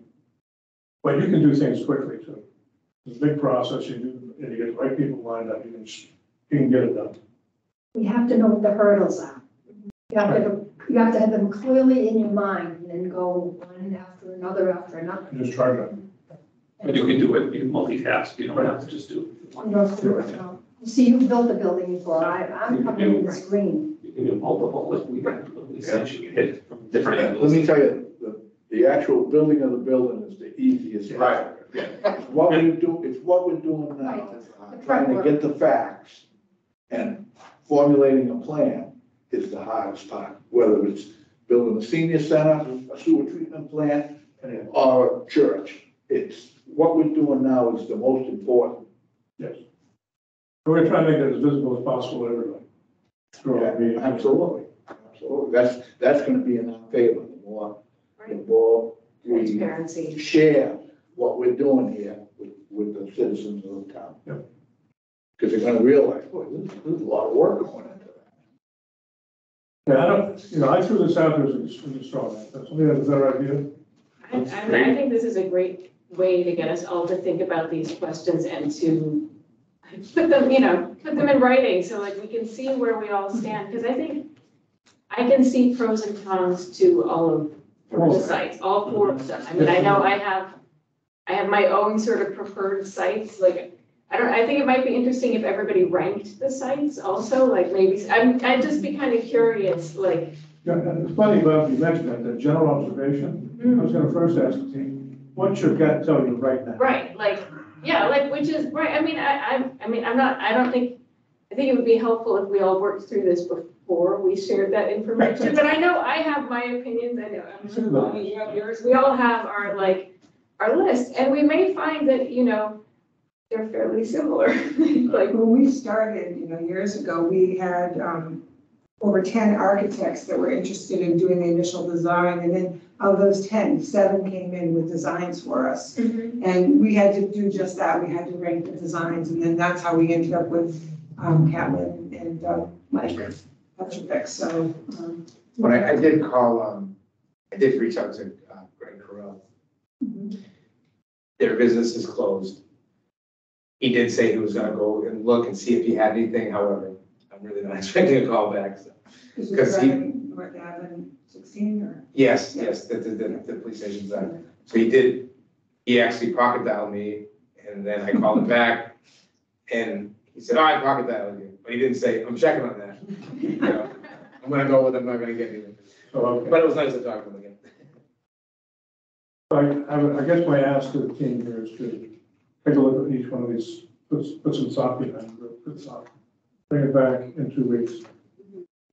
But you can do things quickly too. It's a big process, you do, and you get the right people lined up, you can, you can get it done. We have to know what the hurdles are. You have to, you have to have them clearly in your mind and then go one after another after another. You Just try to, But you can do it, you can multitask, you don't have to just do You know, through it, so. You see, you built the building before, I, I'm coming in this green. You can do multiple, like we got, we said, you hit from different Let angles. me tell you, the, the actual building of the building is the easiest. Right. It's What we do, it's what we're doing now, The trying to get the facts and formulating a plan is the hardest part. Whether it's building a senior center, a sewer treatment plant, or a church. It's, what we're doing now is the most important. yes. We're gonna try to make it as visible as possible to everybody. Through our meeting. Absolutely, absolutely. That's, that's gonna be in our favor, the more, the more we transparency. share what we're doing here with, with the citizens of the town. Yep. Because they're gonna realize, boy, there's, there's a lot of work going into that. Yeah, I don't, you know, I threw this out there as a, as a straw man, but somebody has a better idea. I, I I think this is a great way to get us all to think about these questions and to put them, you know, put them in writing, so like we can see where we all stand, because I think I can see pros and cons to all of the sites, all four of them. I mean, I know I have, I have my own sort of preferred sites, like, I don't, I think it might be interesting if everybody ranked the sites also, like maybe, I'm, I'd just be kind of curious, like, Yeah, and it's funny about you mentioned that, general observation. Mm-hmm. I was gonna first ask the team, what's your gut tell you right now? Right, like, yeah, like, which is, right, I mean, I, I, I mean, I'm not, I don't think, I think it would be helpful if we all worked through this before we shared that information, but I know I have my opinions, I know, I'm sure you have yours, we all have our, like, our list, and we may find that, you know, they're fairly similar, like, When we started, you know, years ago, we had, um, over ten architects that were interested in doing the initial design, and then of those 10, seven came in with designs for us. And we had to do just that, we had to rank the designs, and then that's how we ended up with, um, Catlin and, uh, Mike Petrovic, so, um. But I, I did call, um, I did reach out to uh, Greg Carell. Their business is closed. He did say he was gonna go and look and see if he had anything, however, I'm really not expecting a call back, so. Is it Because he- driving North Avenue sixteen, or? Yes, yes, the, the, the, the police station's done. So he did, he actually pocket dialed me, and then I called him back, and he said, "All right, I pocket dialed you, but he didn't say, I'm checking on that. You know, I'm gonna go with, I'm not gonna get anything, So, okay. but it was nice to talk to him again. I, I would- I guess my ask to the team here is to take a look at each one of these, put, put some sock behind, it, put sock. Bring it back in two weeks.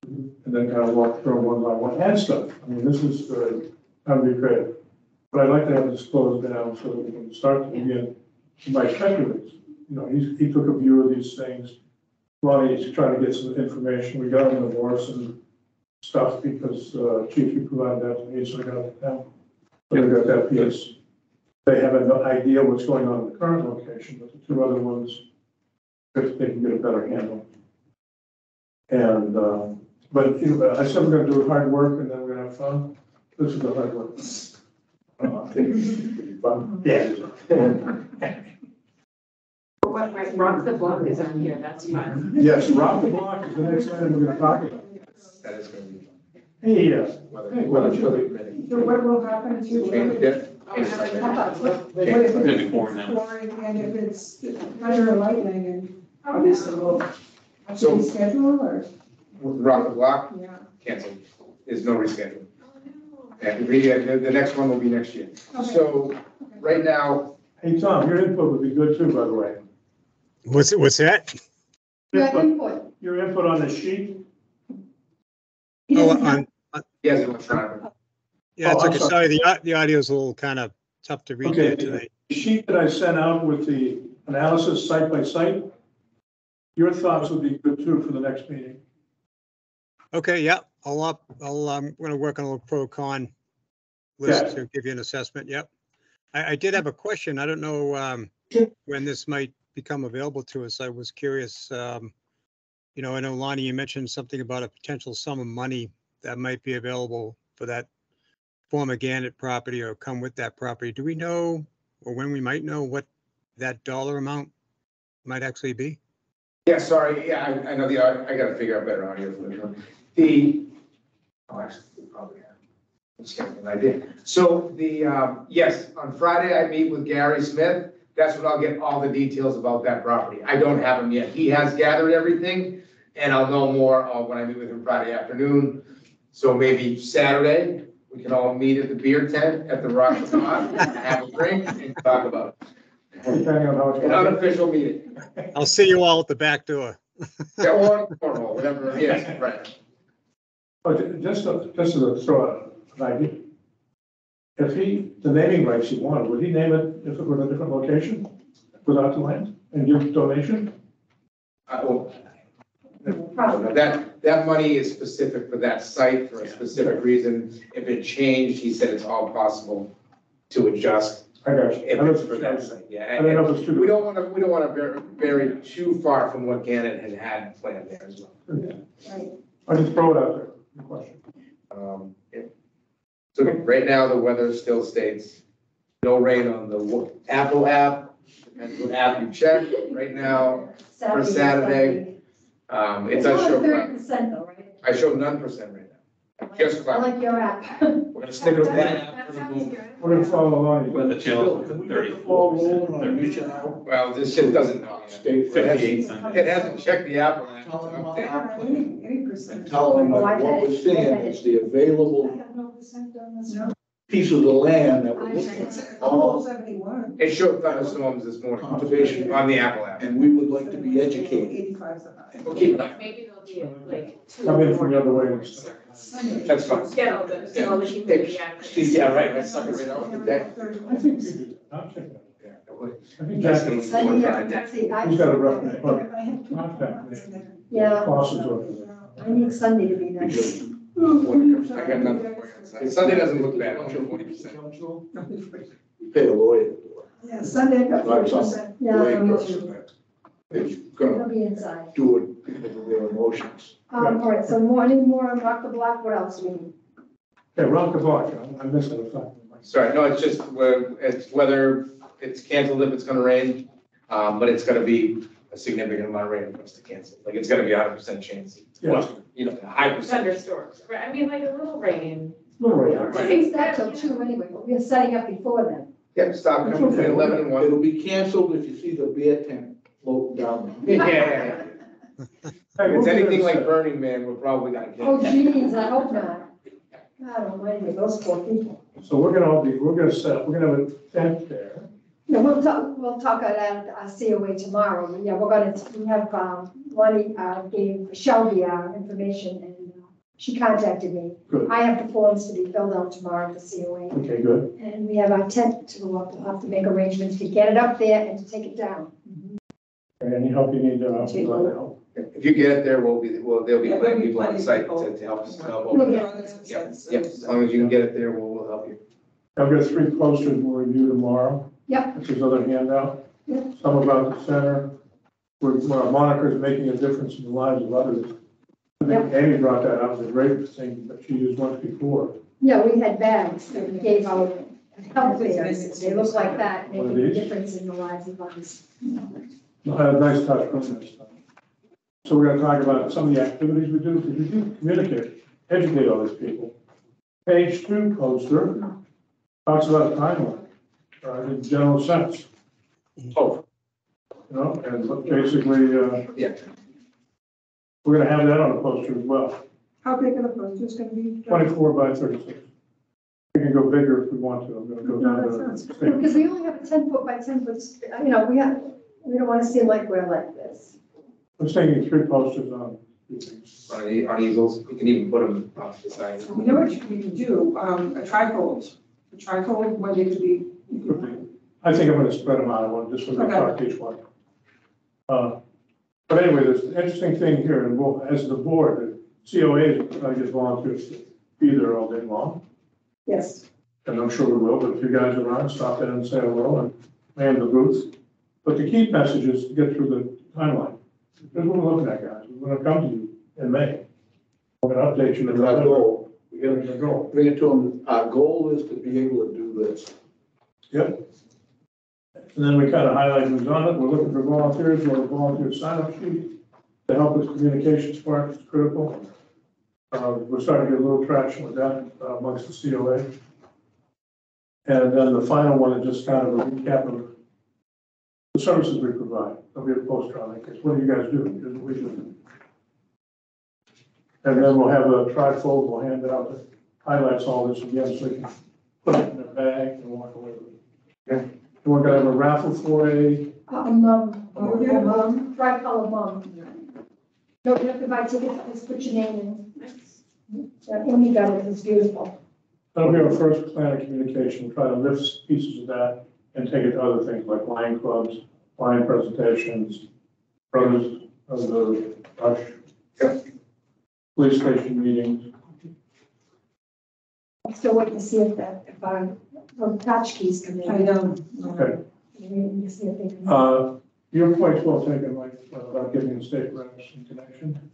And then kind of walk through them one by one, and stuff. I mean, this is, uh, how to be creative. But I'd like to have this closed down so that we can start to begin by speculating. You know, he's, he took a view of these things. Lonnie's trying to get some information. We got him the Morrison stuff because, uh, Chief, you provided that to me, so I got it down. We got that piece. They have an idea what's going on in the current location, but the two other ones, if they can get a better handle. And, um, but you know, I said we're gonna do hard work and then we're gonna have fun. This is the hard work. Uh, I think it's pretty fun. Yeah. What, right, rock the block is on here, that's fun. Yes, rock the block is the next item we're gonna talk about. That is gonna be. Hey, uh, Whether, Hey, whether, what- whether. So what will happen to? Change it. Yeah. How about, what what Change if it. it's Before now. pouring and if it's thunder or lightning and obviously we'll have to So- reschedule or, Rock the block, yeah. canceled. There's no reschedule. And we, uh, the, the next one will be next year. Okay. So, right now, hey, Tom, your input would be good too, by the way. What's, what's that? Yeah, Input- input. Your input on the sheet? He Oh, doesn't have- on, he has electronic. Yeah, it's Oh, I'm okay. sorry. Sorry, the, au- the audio's a little kind of tough to read Okay. there tonight. The sheet that I sent out with the analysis site by site, your thoughts would be good too for the next meeting. Okay, yeah, I'll up, I'll, um, I'm gonna work on a little pro con Yeah. list to give you an assessment, yep. I, I did have a question. I don't know, um, Sure. when this might become available to us. I was curious, um, you know, I know Lonnie, you mentioned something about a potential sum of money that might be available for that former Gannett property or come with that property. Do we know, or when we might know what that dollar amount might actually be? Yeah, sorry, yeah, I, I know the, I gotta figure out better audio for this one. The, oh, actually, probably have. Let's get an idea. So the, um, yes, on Friday I meet with Gary Smith. That's when I'll get all the details about that property. I don't have them yet. He has gathered everything and I'll know more uh, when I meet with him Friday afternoon. So maybe Saturday, we can all meet at the beer tent at the Rock Pond, have a drink and talk about it. Depending on how it's An going. unofficial meeting. I'll see you all at the back door. Yeah, or, or whatever, yes, right. But Oh, just, to- just to throw out an idea. If he, the naming rights he wanted, would he name it if it were in a different location without the land and give donation? I will. That, that money is specific for that site for a specific reason. If it changed, he said it's all possible to adjust I got you. if I it's don't for that site, yeah. I don't know if it's too. We don't wanna, we don't wanna vary, vary too far from what Gannett had had planned there as well. Right. I just throw it out there, the question. Um, yeah. So right now, the weather still states no rain on the wa- Apple app, depends what app you check. Right now, for Saturday, um, it It's does show, only thirty percent though, right? I show none percent right now. Just I cloud. like your app. We're gonna stick with that. That sounds good. We're gonna follow along. Well, the channel Can we get the ball rolling on reaching out? Well, this shit doesn't know. yet. State Fifty-eight. It hasn't checked the Apple app. Tell them about Yeah, Eighty, eighty percent. And tell them that Oh, I what we're it- seeing is the available I have no percent on this. No. Piece of the land that we're looking at. All, seventy-one. It showed thunderstorms this morning Conservation. on the Apple app. and we would like to be educated. Eighty-five is the high. We'll keep it up. Maybe there'll be like two. Come in from the other way. more next time. Sunday. That's fine. Get all the, get all the humidity out of it. Yeah, right, that's sucker right out with that. I think you do. I'll check that. Yeah, that would- I think Jack, he's Sunday, yeah, see, I, got a rough, but I have Contact me. yeah, Boston's over I need Sunday to be nice. I got nothing for you on Sunday. Sunday doesn't look bad, only forty percent. We pay a lawyer. to Yeah, Sunday, I got forty percent. Yeah, Lawyer I'm person that is I'll gonna be inside. do it because of their emotions. Um, all right, so morning more on Rock the Block, what else do we need? Yeah, rock the block, I'm- I'm missing a fact. Sorry, no, it's just, where- it's whether it's canceled if it's gonna rain, um, but it's gonna be a significant amount of rain for us to cancel. Like, it's gonna be a hundred percent chance. Yeah. You know, a high percent. Thunderstorms, right? I mean, like a little rain. No worries. I think that's till two anyway, but we're setting up before then. Yep, stop coming between eleven and one. It'll be canceled if you see the beer tent floating down. Yeah, yeah, yeah. If it's anything like. Burning Man, we're probably gonna Oh get. geez, I hope not. God almighty, those poor people. So we're gonna all be, we're gonna set, up- we're gonna have a tent there, Yeah, we'll talk, we'll talk at our COA tomorrow, but yeah, we're gonna, we have, um, Lonnie, uh, gave Shelby our information and uh, she contacted me. Good. I have the forms to be filled out tomorrow at the COA. Okay, good. And we have our tent to go up, we'll have to make arrangements to get it up there and to take it down. Any help you need, uh, let me know. If you get it there, we'll be, well, there'll be Yeah, plenty there'll of be people on plenty of site people. to, to help us. help We'll over get there. it. Yep, yep, as long as you can get it there, we'll, we'll help you. I've got three posters we'll review tomorrow. Yep. This is other handout. Yep. Some about the center, where where Monica's making a difference in the lives of others. I think Amy brought that up, the great thing that she used once before. Yeah, we had bags that we gave out, health fairs, they look like that, One of making a these? difference in the lives of others. I had a nice touch from this stuff. So we're gonna talk about some of the activities we do, because we do communicate, educate all these people. Page two poster talks about a timeline, uh, in general sense, Oh, you know, and basically, uh, yeah. we're gonna have that on a poster as well, How big are the posters gonna be? twenty-four by thirty-six. We can go bigger if we want to, I'm gonna go No, down that to. sounds state. Because we only have a ten foot by ten foot, sp- you know, we have, we don't wanna seem like we're like this. I'm thinking three posters on three things. On e- on easels, you can even put them off the side. You know what you can do, um, a trifold, a trifold, where they could be, Could be. I think I'm gonna spread them out, I want, just so we Okay. talk each one. Uh, But anyway, there's an interesting thing here, and we'll, as the board, the COA, I just volunteers to be there all day long, Yes. and I'm sure we will, but if you guys are around, stop in and say hello and man the booth. But the key message is to get through the timeline. Because what we're looking at, guys, we're gonna come to you in May. We're gonna update you in That's our November. goal. We We're gotta gonna go. bring it to them. Our goal is to be able to do this. Yep. And then we kind of highlight who's on it. We're looking for volunteers, or a volunteer sign-up sheet to help with communications part is critical. Uh, we're starting to get a little traction with that uh, amongst the COA. And then the final one is just kind of a recap of the services we provide. There'll be a poster on it, because what do you guys do? What we do. And then we'll have a trifold, we'll hand out that highlights all this again, so you can put it in a bag and walk away with it. Okay. And we're gonna have a raffle for a, Um, um, a mum, tricolor mum. No, you have to buy tickets, just put your name in. Yeah, Amy got it, it's beautiful. that'll be our first plan of communication, try to lift pieces of that and take it to other things like line clubs, line presentations, brothers of the rush. Police station meetings. I'm still waiting to see if that, if our, our patch keys come in. I know. Okay. Waiting to see if they come. Uh, your point's well taken, Mike, about giving the state reps some connection.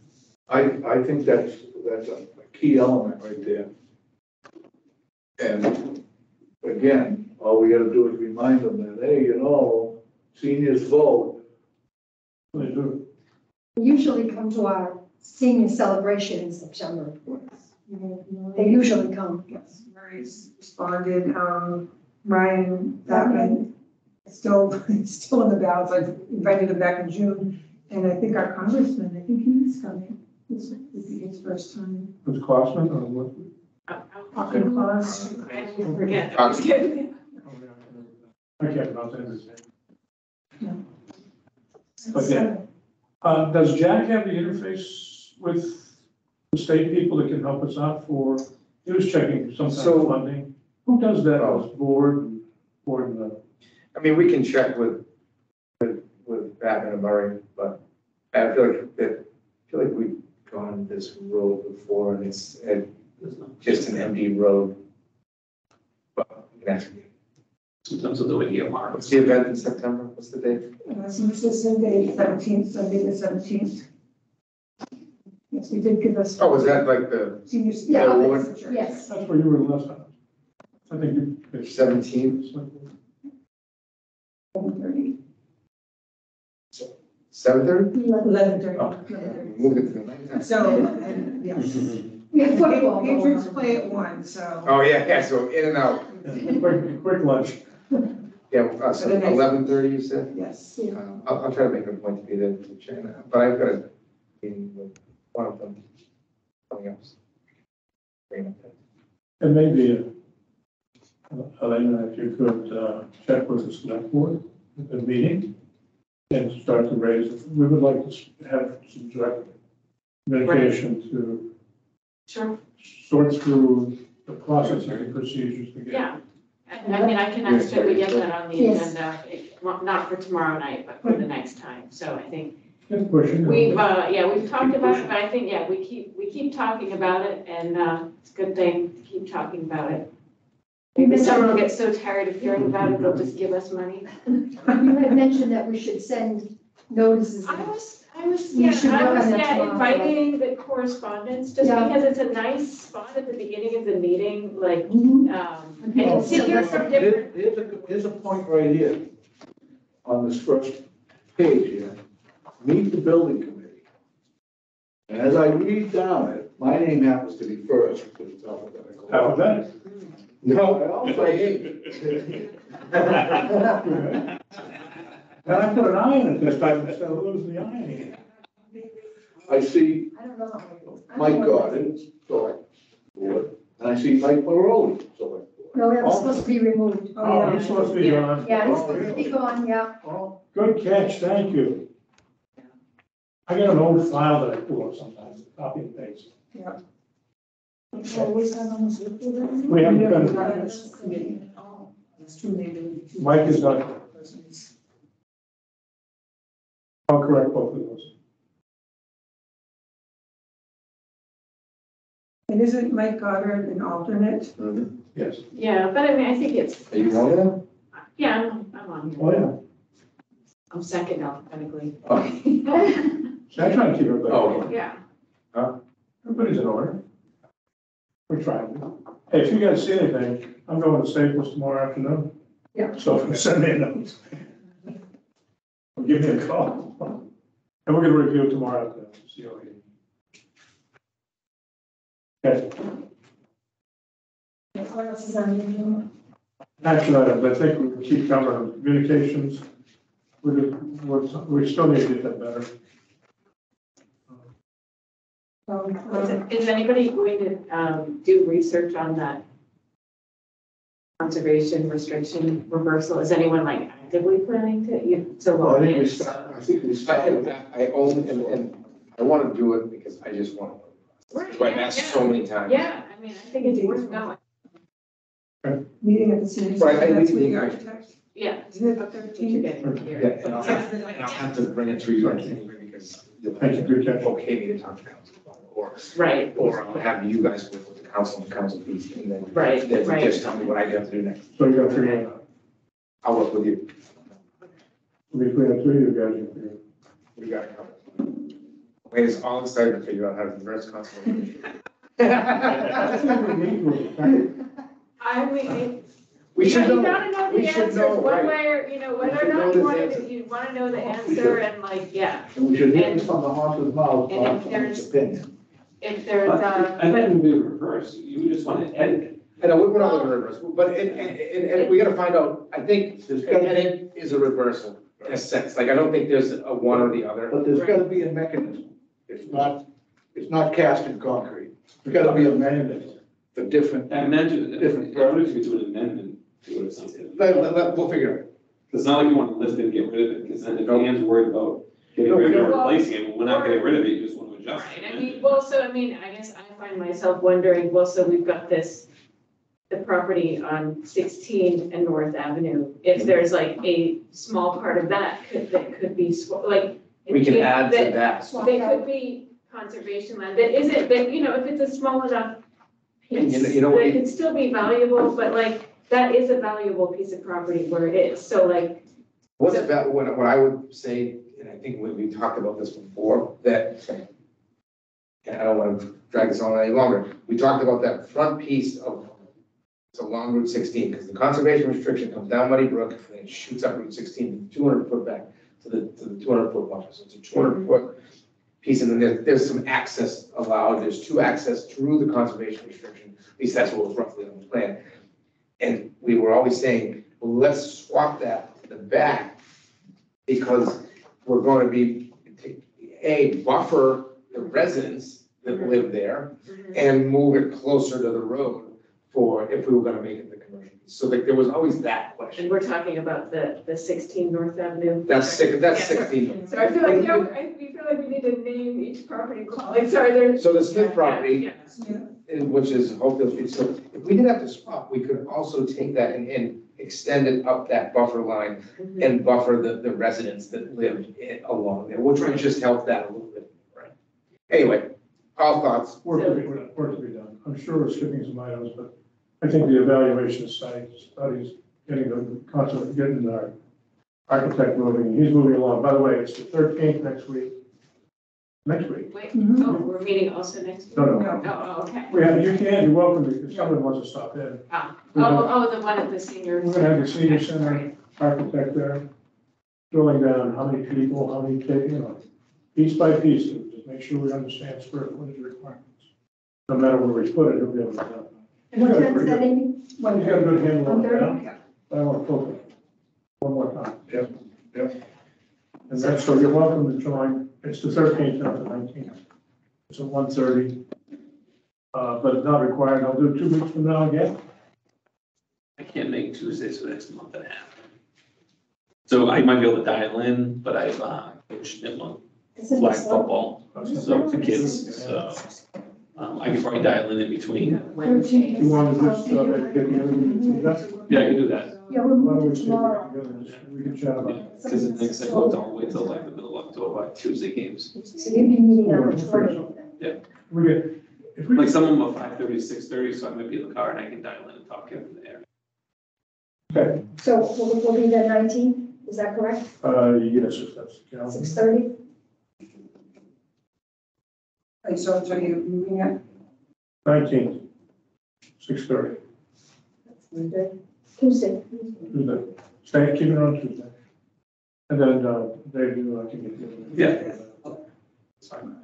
I, I think that's, that's a key element right there. And again, all we gotta do is remind them that, hey, you know, seniors vote. They do. Usually come to our senior celebration in September. They usually come. Yes, Murray's responded, um, Ryan, that one, still, still in the balance, I invited him back in June, and I think our congressman, I think he's coming, this would be his first time. Who's Klossman or what? Hawken Claus. I forget. I was kidding. I can't pronounce anything. So, Okay. Uh, does Jack have the interface with the state people that can help us out for, he was checking some kind of funding? Who does that, us board, and board, and, uh, I mean, we can check with, with, with Fattman and Murray, but I feel like that, I feel like we've gone this road before and it's, uh, just an empty road. But we can ask you. Sometimes they'll do it here, What's the event in September? What's the date? Uh, so is Sunday, seventeenth, Sunday the seventeenth. Yes, we did give us. Oh, was that like the Seniors. Yeah, Yeah, okay, Lord. yes. that's where you were last time. I think you. seventeenth, Seven thirty. seven thirty? Eleven thirty. Oh. Move it to the night. So, and, yes. We have football Patriots play at one, so. Oh, yeah, yeah, so in and out. Quick, quick lunch. Yeah, uh, so For the next- eleven thirty, you said? Yes. Yeah. Um, I'll, I'll try to make a point to be there to check that, but I've got a meeting with one of them coming up. Bring it up there. It may be Elena, if you could, uh, check with the select board at the meeting and start to raise, we would like to have some direct communication to Sure, sort through the processes and procedures to get. yeah. I I mean, I can ask that we get that on the Yes. agenda, it- well, not for tomorrow night, but for the next time. So I think Keep pushing. we've, uh, yeah, we've talked about it, but I think, yeah, we keep, we keep talking about it and, uh, it's a good thing to keep talking about it. Maybe someone will get so tired of hearing about it, they'll just give us money. You had mentioned that we should send notices. I was, I was, You yeah, should I work was, on that yeah, tomorrow. inviting the correspondence, just Yeah. because it's a nice spot at the beginning of the meeting, like, Mhm. um, and you see here from Here- different, Here's a, here's a point right here, on this first page here, meet the building committee. And as I read down it, my name happens to be first, because it's alphabetical. Alphabetic. No, I also hate. And I put an I in it this time, instead of losing the I in it. I see I don't know. I don't Mike know. Gordon, select board, and I see Mike Maroli, select board. No, that was oh. supposed to be removed. Oh, he's supposed to be on. Yeah, he's oh, supposed to be gone, yeah. Oh, Good catch, thank you. I got an old file that I pull up sometimes, copy and paste. Always have on the slip of it. We haven't got it. That's committee. Oh, That's true, maybe. Mike is not, I'll correct both of those. And isn't Mike Goddard an alternate? Yes. yeah, but I mean, I think it's, Are you on there? yeah, I'm, I'm on here. Oh, yeah. I'm second alphabetically. Oh. So I try to keep everybody. Oh. Yeah, Everybody's in order. We're trying. Hey, if you guys see anything, I'm going to Staples tomorrow afternoon. Yeah. So send me a note. Or give me a call. And we're gonna review it tomorrow at the COA. Okay, What else is on the agenda? action items, I think we keep covering communications. We, we're, we still need to get that better. Um, is, it- is anybody going to, um, do research on that? Conservation restriction reversal, is anyone like actively planning to, you, so. Well, I think we start, I think we I, started. I own, and, and I want to do it because I just want to. That's why I've asked so many times. Yeah, I mean, I think it's worth going, Meeting at the senior Right, I center, that's think with we- the architect. yeah. Isn't it the What you're thirteenth? getting Yeah, and I'll have, and I'll have to bring it through you anyway because you'll Thank you, good catch. okay me to talk to council about it, or, Right, or I'll have you guys with with the council, the council piece, and then. Right, then right. Just tell me what I have to do next. So you gotta figure. I'll work with you. Between the three of you guys, you figure. We got it covered. Wayne is all excited to figure out how to reverse conservation. out. I think we need to- I mean, We you should know, you know, gotta know we the should answers, know, one right. way or, you know, We whether should or not know you the wanna, answer. you wanna know the answer and like, yeah. And we should hear And- from the horse's mouth, and if not from there's- opinion. If there's, But uh, I but, think we reverse, you just want to edit it. I know, we're not looking at reverse, but it, and, and, and we gotta find out, I think, There's gotta be, edit is a reversal in a sense, like, I don't think there's a one or the other. but there's gotta be a mechanism. It's not, it's not cast in concrete. There's gotta be a mechanism for different, I imagine, if, I wonder if you do an amendment to it or something. Let, let- let- we'll figure it out. It's not like you want to lift it and get rid of it, because then if No. Dan's worried about getting No, we rid of it or don't. replacing it, we're not getting rid of it, you just want to adjust right. I mean, well, so, I mean, I guess I find myself wondering, well, so we've got this, the property on sixteen and North Avenue, if mm-hmm. there's like a small part of that could, that could be, sw- like. We can if add to that- that. They could be conservation land, that isn't, that, you know, if it's a small enough And piece, you know- you know that what- it could still be valuable, but like, that is a valuable piece of property where it is, so like, What's about, what, what I would say, and I think we, we talked about this before, that, and I don't want to drag this on any longer, we talked about that front piece of, it's along Route sixteen, because the conservation restriction comes down Muddy Brook, and it shoots up Route sixteen, two hundred foot back to the, to the two hundred foot buffer, so it's a two hundred foot piece, and then there's, there's some access allowed, there's two access through the conservation restriction, at least that's what was roughly on the plan. And we were always saying, well, let's swap that to the back, because we're going to be, A, buffer the residents that live there, and move it closer to the road for, if we were gonna make it the commercial so like, there was always that question. And we're talking about the, the sixteen North Avenue. That's six, that's sixteen. So I feel like, yeah, I, we feel like we need to name each property, like, sorry, there's. So the Smith property, Yeah, yeah. in- which is Hopefield Street, so if we did have to swap, we could also take that and, and extend it up that buffer line Mhm. and buffer the, the residents that live i- along there, which would just help that a little bit, right? Anyway, all thoughts, Work to be, work to be done. I'm sure we're skipping some items, but I think the evaluation studies, studies, getting the concept, getting our architect moving, he's moving along. By the way, it's the thirteenth next week. Next week. Wait, Mhm. oh, we're meeting also next week? No, no. No. Oh, oh, okay. We have, you can, you're welcome, if someone wants to stop in. Ah, We're gonna- oh, oh, the one at the senior. We're gonna have the senior Okay, center great. architect there, drilling down how many people, how many taking, on piece by piece, to make sure we understand square footage requirements. No matter where we put it, he'll be able to. do it. What got a time's that, good- Amy? He's got a good handle on One it thirty? now. Okay. I want to focus. One more time. Yep, yep. And that's, so you're welcome to join. It's the thirteenth, not the nineteenth. It's at one thirty. Uh, but it's not required. I'll do it two weeks from now again. I can't make Tuesdays for the next month and a half. So I might be able to dial in, but I've, uh, coached them on Isn't flag this- football, so the kids, so. Um, I could probably dial in in between. Wednesday. You want to just, uh, get the, that's, Yeah, I can do that. Yeah, we're why don't we moving see tomorrow. can get it, just- we can chat about it. Because the next thing, don't wait till like the middle of October, like Tuesday games. So you'd be meeting on the twentieth then? We get, if we, Like some of them are five thirty, six thirty, so I might be in the car and I can dial in and talk in from there. okay, So will, will be the nineteenth, is that correct? uh, yes, if that's the calendar. Six thirty? Wait, so, so you're moving it? Nineteenth, six thirty, Tuesday. Tuesday. Stay, keep it on Tuesday. And then, uh, Dave, you, I can get you. Yeah.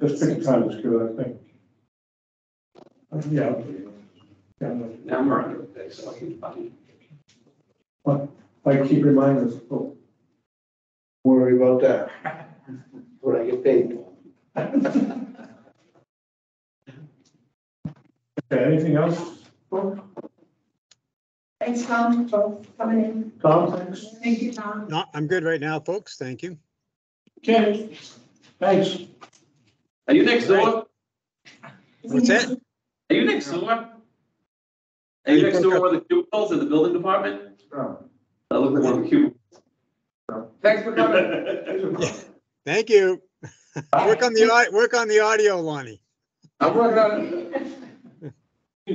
Just pick a time that's good, I think. Uh, Yeah. Yeah, no, Now I'm around every day, so I can, fine. I keep reminding us, oh, Worry about that. What I get paid for. Okay, anything else? Tom, Thanks, Tom, for coming in. Tom, thanks. Thank you, Tom. No, I'm good right now, folks. Thank you. Kenny, thanks. Are you next door? What's that? Are you next door? Are you next door with the cubicles in the building department? Oh. That looked like one of the cubicles. thanks for coming. Thank you. Work on the, au- work on the audio, Lonnie. I'm working on it. I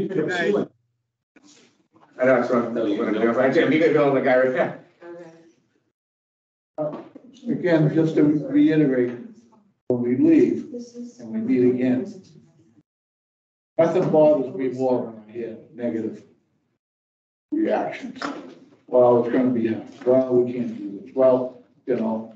know, what I'm, that's what I'm doing, I can't, you can build the guy right there. Again, just to reiterate, when we leave and we meet again, nothing bothers me more when I hear negative reactions. Well, it's gonna be, well, we can't do this, well, you know,